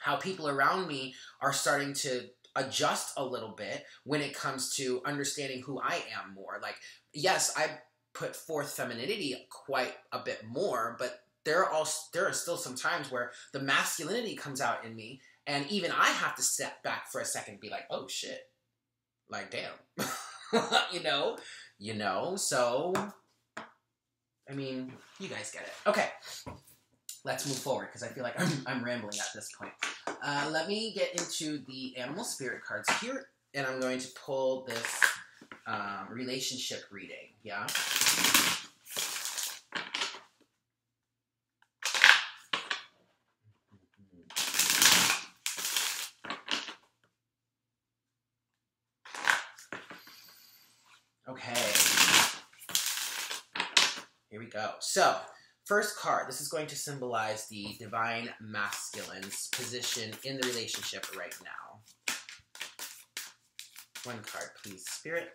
how people around me are starting to adjust a little bit when it comes to understanding who I am more. Like, yes, I put forth femininity quite a bit more, but there are all there are still some times where the masculinity comes out in me and even I have to step back for a second and be like, oh shit. Like, damn. you know? You know? So, I mean, you guys get it. Okay. Let's move forward because I feel like I'm, I'm rambling at this point. Uh, let me get into the animal spirit cards here, and I'm going to pull this um, relationship reading. Yeah. Okay. Here we go. So, first card, this is going to symbolize the divine masculine's position in the relationship right now. One card, please, Spirit.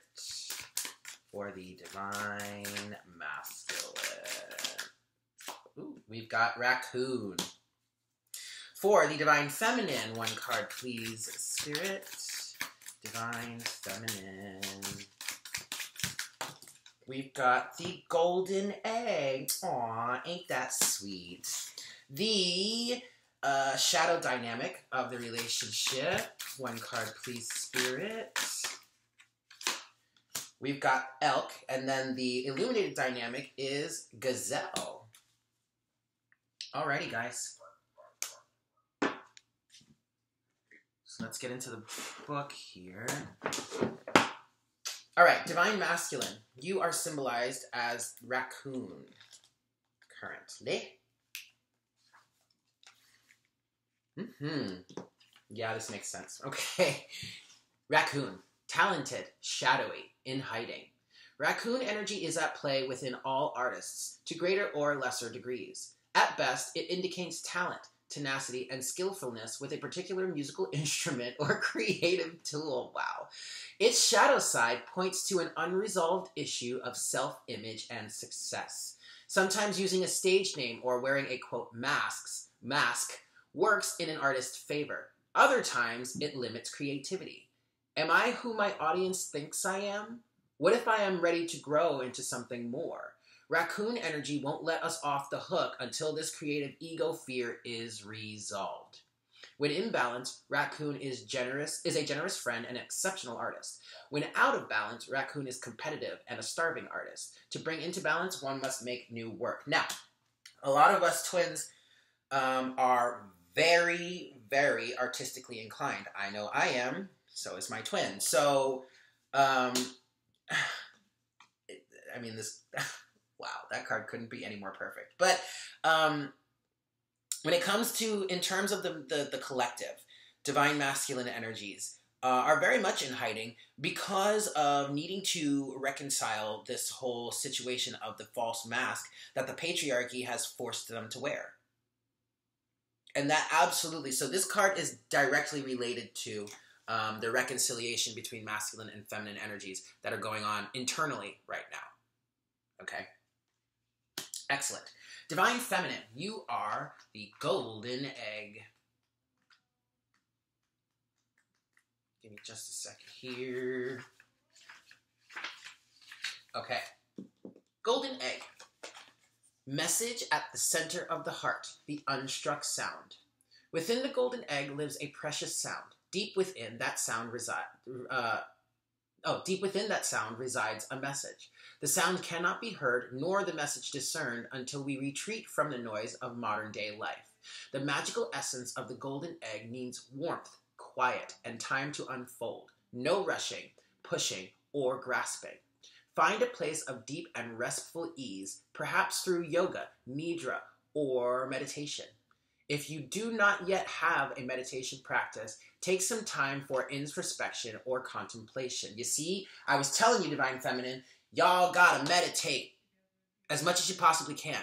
for the divine masculine. Ooh, we've got raccoon. For the divine feminine, one card, please, spirit. Divine feminine. We've got the golden egg. Aw, ain't that sweet? The uh, shadow dynamic of the relationship. One card, please, spirit. We've got elk, and then the illuminated dynamic is gazelle. Alrighty, guys. So let's get into the book here. All right, divine masculine. You are symbolized as raccoon currently. Hmm. Yeah, this makes sense. Okay. Raccoon. Talented, shadowy, in hiding. Raccoon energy is at play within all artists, to greater or lesser degrees. At best, it indicates talent, tenacity, and skillfulness with a particular musical instrument or creative tool. Wow. Its shadow side points to an unresolved issue of self image and success. Sometimes using a stage name or wearing a quote masks, mask works in an artist's favor. Other times, it limits creativity. Am I who my audience thinks I am? What if I am ready to grow into something more? Raccoon energy won't let us off the hook until this creative ego fear is resolved. When in balance, Raccoon is generous is a generous friend and exceptional artist. When out of balance, Raccoon is competitive and a starving artist. To bring into balance, one must make new work. Now, a lot of us twins um, are very, very artistically inclined. I know I am. So is my twin. So, um, I mean, this. wow, that card couldn't be any more perfect. But um, when it comes to, in terms of the, the, the collective, divine masculine energies uh, are very much in hiding because of needing to reconcile this whole situation of the false mask that the patriarchy has forced them to wear. And that absolutely, so this card is directly related to um, the reconciliation between masculine and feminine energies that are going on internally right now. Okay? Excellent. Divine Feminine, you are the golden egg. Give me just a second here. Okay. Golden egg. Message at the center of the heart, the unstruck sound. Within the golden egg lives a precious sound. Deep within that sound reside, uh, oh, deep within that sound resides a message. The sound cannot be heard nor the message discerned until we retreat from the noise of modern day life. The magical essence of the golden egg needs warmth, quiet, and time to unfold. No rushing, pushing, or grasping. Find a place of deep and restful ease, perhaps through yoga, nidra, or meditation. If you do not yet have a meditation practice, take some time for introspection or contemplation. You see, I was telling you, Divine Feminine, y'all gotta meditate as much as you possibly can.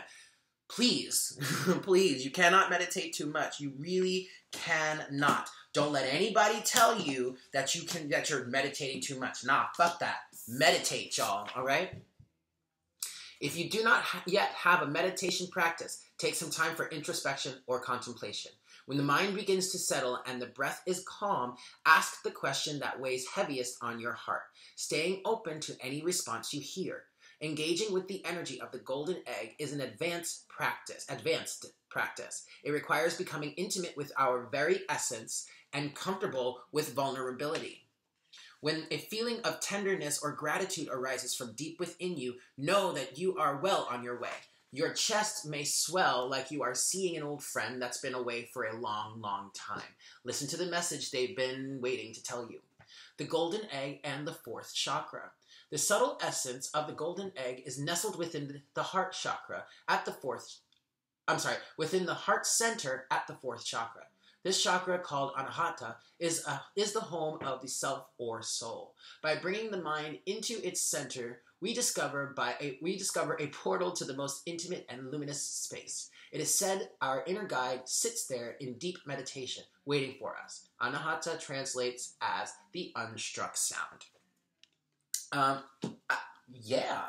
Please, please, you cannot meditate too much. You really cannot. Don't let anybody tell you that you can that you're meditating too much. Nah, fuck that. Meditate, y'all, all right? If you do not ha- yet have a meditation practice, take some time for introspection or contemplation. When the mind begins to settle and the breath is calm, ask the question that weighs heaviest on your heart, staying open to any response you hear. Engaging with the energy of the golden egg is an advanced practice, advanced practice. It requires becoming intimate with our very essence and comfortable with vulnerability. When a feeling of tenderness or gratitude arises from deep within you, know that you are well on your way. Your chest may swell like you are seeing an old friend that's been away for a long, long time. Listen to the message they've been waiting to tell you. The golden egg and the fourth chakra. The subtle essence of the golden egg is nestled within the heart chakra at the fourth, I'm sorry, within the heart center at the fourth chakra. This chakra, called Anahata, is, a, is the home of the self or soul. By bringing the mind into its center, we discover, by a, we discover a portal to the most intimate and luminous space. It is said our inner guide sits there in deep meditation, waiting for us. Anahata translates as the unstruck sound. Um, Yeah.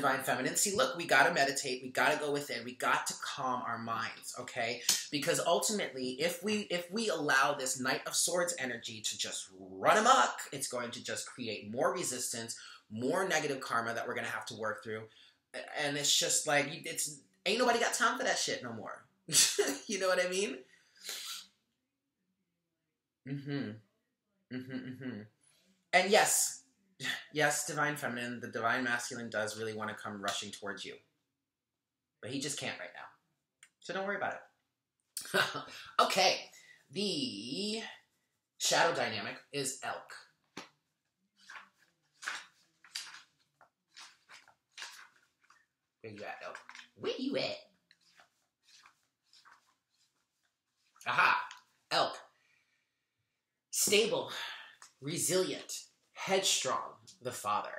Divine Feminine. See, look, we got to meditate. We got to go within. We got to calm our minds, okay? Because ultimately, if we if we allow this Knight of Swords energy to just run amok, it's going to just create more resistance, more negative karma that we're going to have to work through. And it's just like it's ain't nobody got time for that shit no more. you know what I mean? Mm Mhm. Mhm. And yes, yes, divine feminine, the divine masculine does really want to come rushing towards you. But he just can't right now. So don't worry about it. okay. The shadow dynamic is elk. Where you at, elk? Where you at? Aha! Elk. Stable, resilient, headstrong, the father.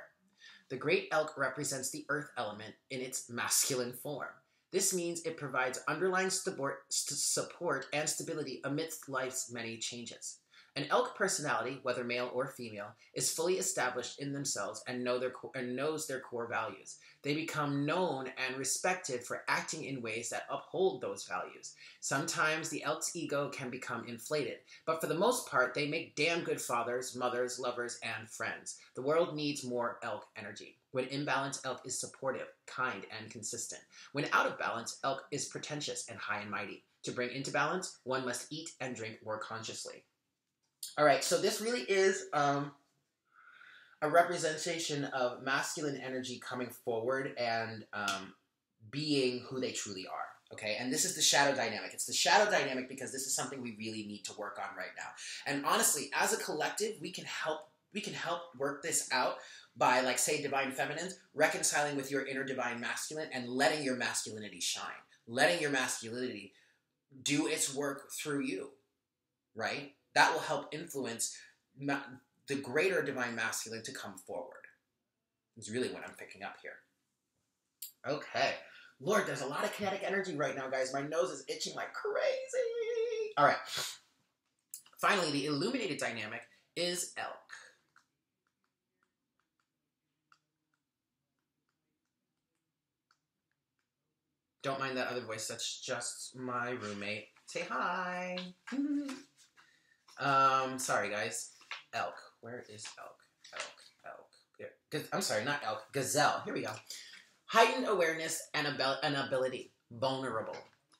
The great elk represents the earth element in its masculine form. This means it provides underlying support and stability amidst life's many changes. An elk personality, whether male or female, is fully established in themselves and, know their, and knows their core values. They become known and respected for acting in ways that uphold those values. Sometimes the elk's ego can become inflated, but for the most part, they make damn good fathers, mothers, lovers, and friends. The world needs more elk energy. When in balance, elk is supportive, kind, and consistent. When out of balance, elk is pretentious and high and mighty. To bring into balance, one must eat and drink more consciously. All right, so this really is um, a representation of masculine energy coming forward and um, being who they truly are. Okay, and this is the shadow dynamic. It's the shadow dynamic because this is something we really need to work on right now. And honestly, as a collective, we can help. We can help work this out by, like, say, divine feminines, reconciling with your inner divine masculine and letting your masculinity shine, letting your masculinity do its work through you, right? That will help influence ma- the greater divine masculine to come forward. Is really what I'm picking up here. Okay. Lord, there's a lot of kinetic energy right now, guys. My nose is itching like crazy. All right. Finally, the illuminated dynamic is elk. Don't mind that other voice. That's just my roommate. Say hi. Um, sorry guys. Elk. Where is elk? Elk. Elk. Here. I'm sorry, not elk. Gazelle. Here we go. Heightened awareness and, abil- and ability. Vulnerable.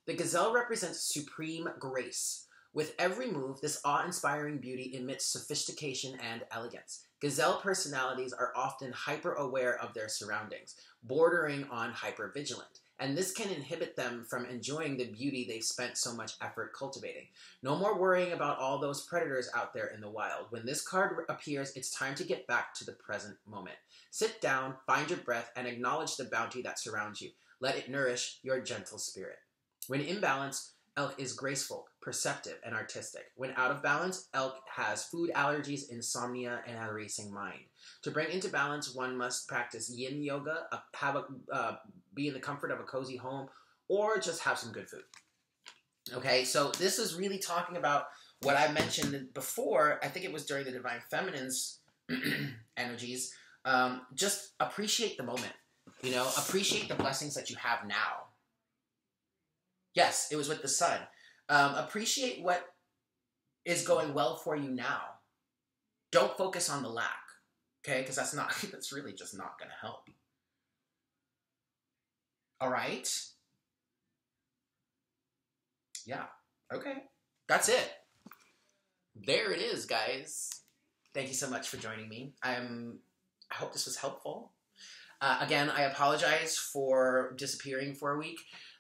The gazelle represents supreme grace. With every move, this awe inspiring beauty emits sophistication and elegance. Gazelle personalities are often hyper aware of their surroundings, bordering on hyper vigilant and this can inhibit them from enjoying the beauty they've spent so much effort cultivating. No more worrying about all those predators out there in the wild. When this card appears, it's time to get back to the present moment. Sit down, find your breath, and acknowledge the bounty that surrounds you. Let it nourish your gentle spirit. When in balance, elk is graceful, perceptive, and artistic. When out of balance, elk has food allergies, insomnia, and a racing mind. To bring into balance, one must practice yin yoga, uh, have a uh, be in the comfort of a cozy home, or just have some good food. Okay, so this is really talking about what I mentioned before. I think it was during the Divine Feminine's energies. Um, just appreciate the moment. You know, appreciate the blessings that you have now. Yes, it was with the sun. Um, appreciate what is going well for you now. Don't focus on the lack, okay? Because that's not. That's really just not going to help. All right. Yeah. Okay. That's it. There it is, guys. Thank you so much for joining me. I'm. I hope this was helpful. Uh, again, I apologize for disappearing for a week,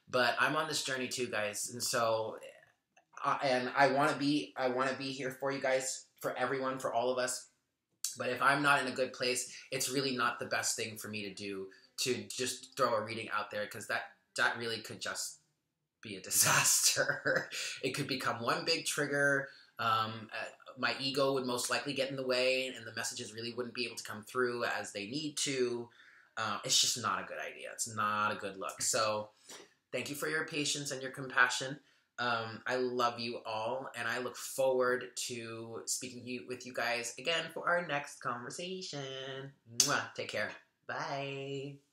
but I'm on this journey too, guys, and so, uh, and I want to be. I want to be here for you guys, for everyone, for all of us. But if I'm not in a good place, it's really not the best thing for me to do to just throw a reading out there because that that really could just be a disaster. it could become one big trigger. Um, uh, my ego would most likely get in the way, and the messages really wouldn't be able to come through as they need to. Uh, it's just not a good idea. It's not a good look. So, thank you for your patience and your compassion. Um, I love you all, and I look forward to speaking with you guys again for our next conversation. Mwah. Take care. Bye.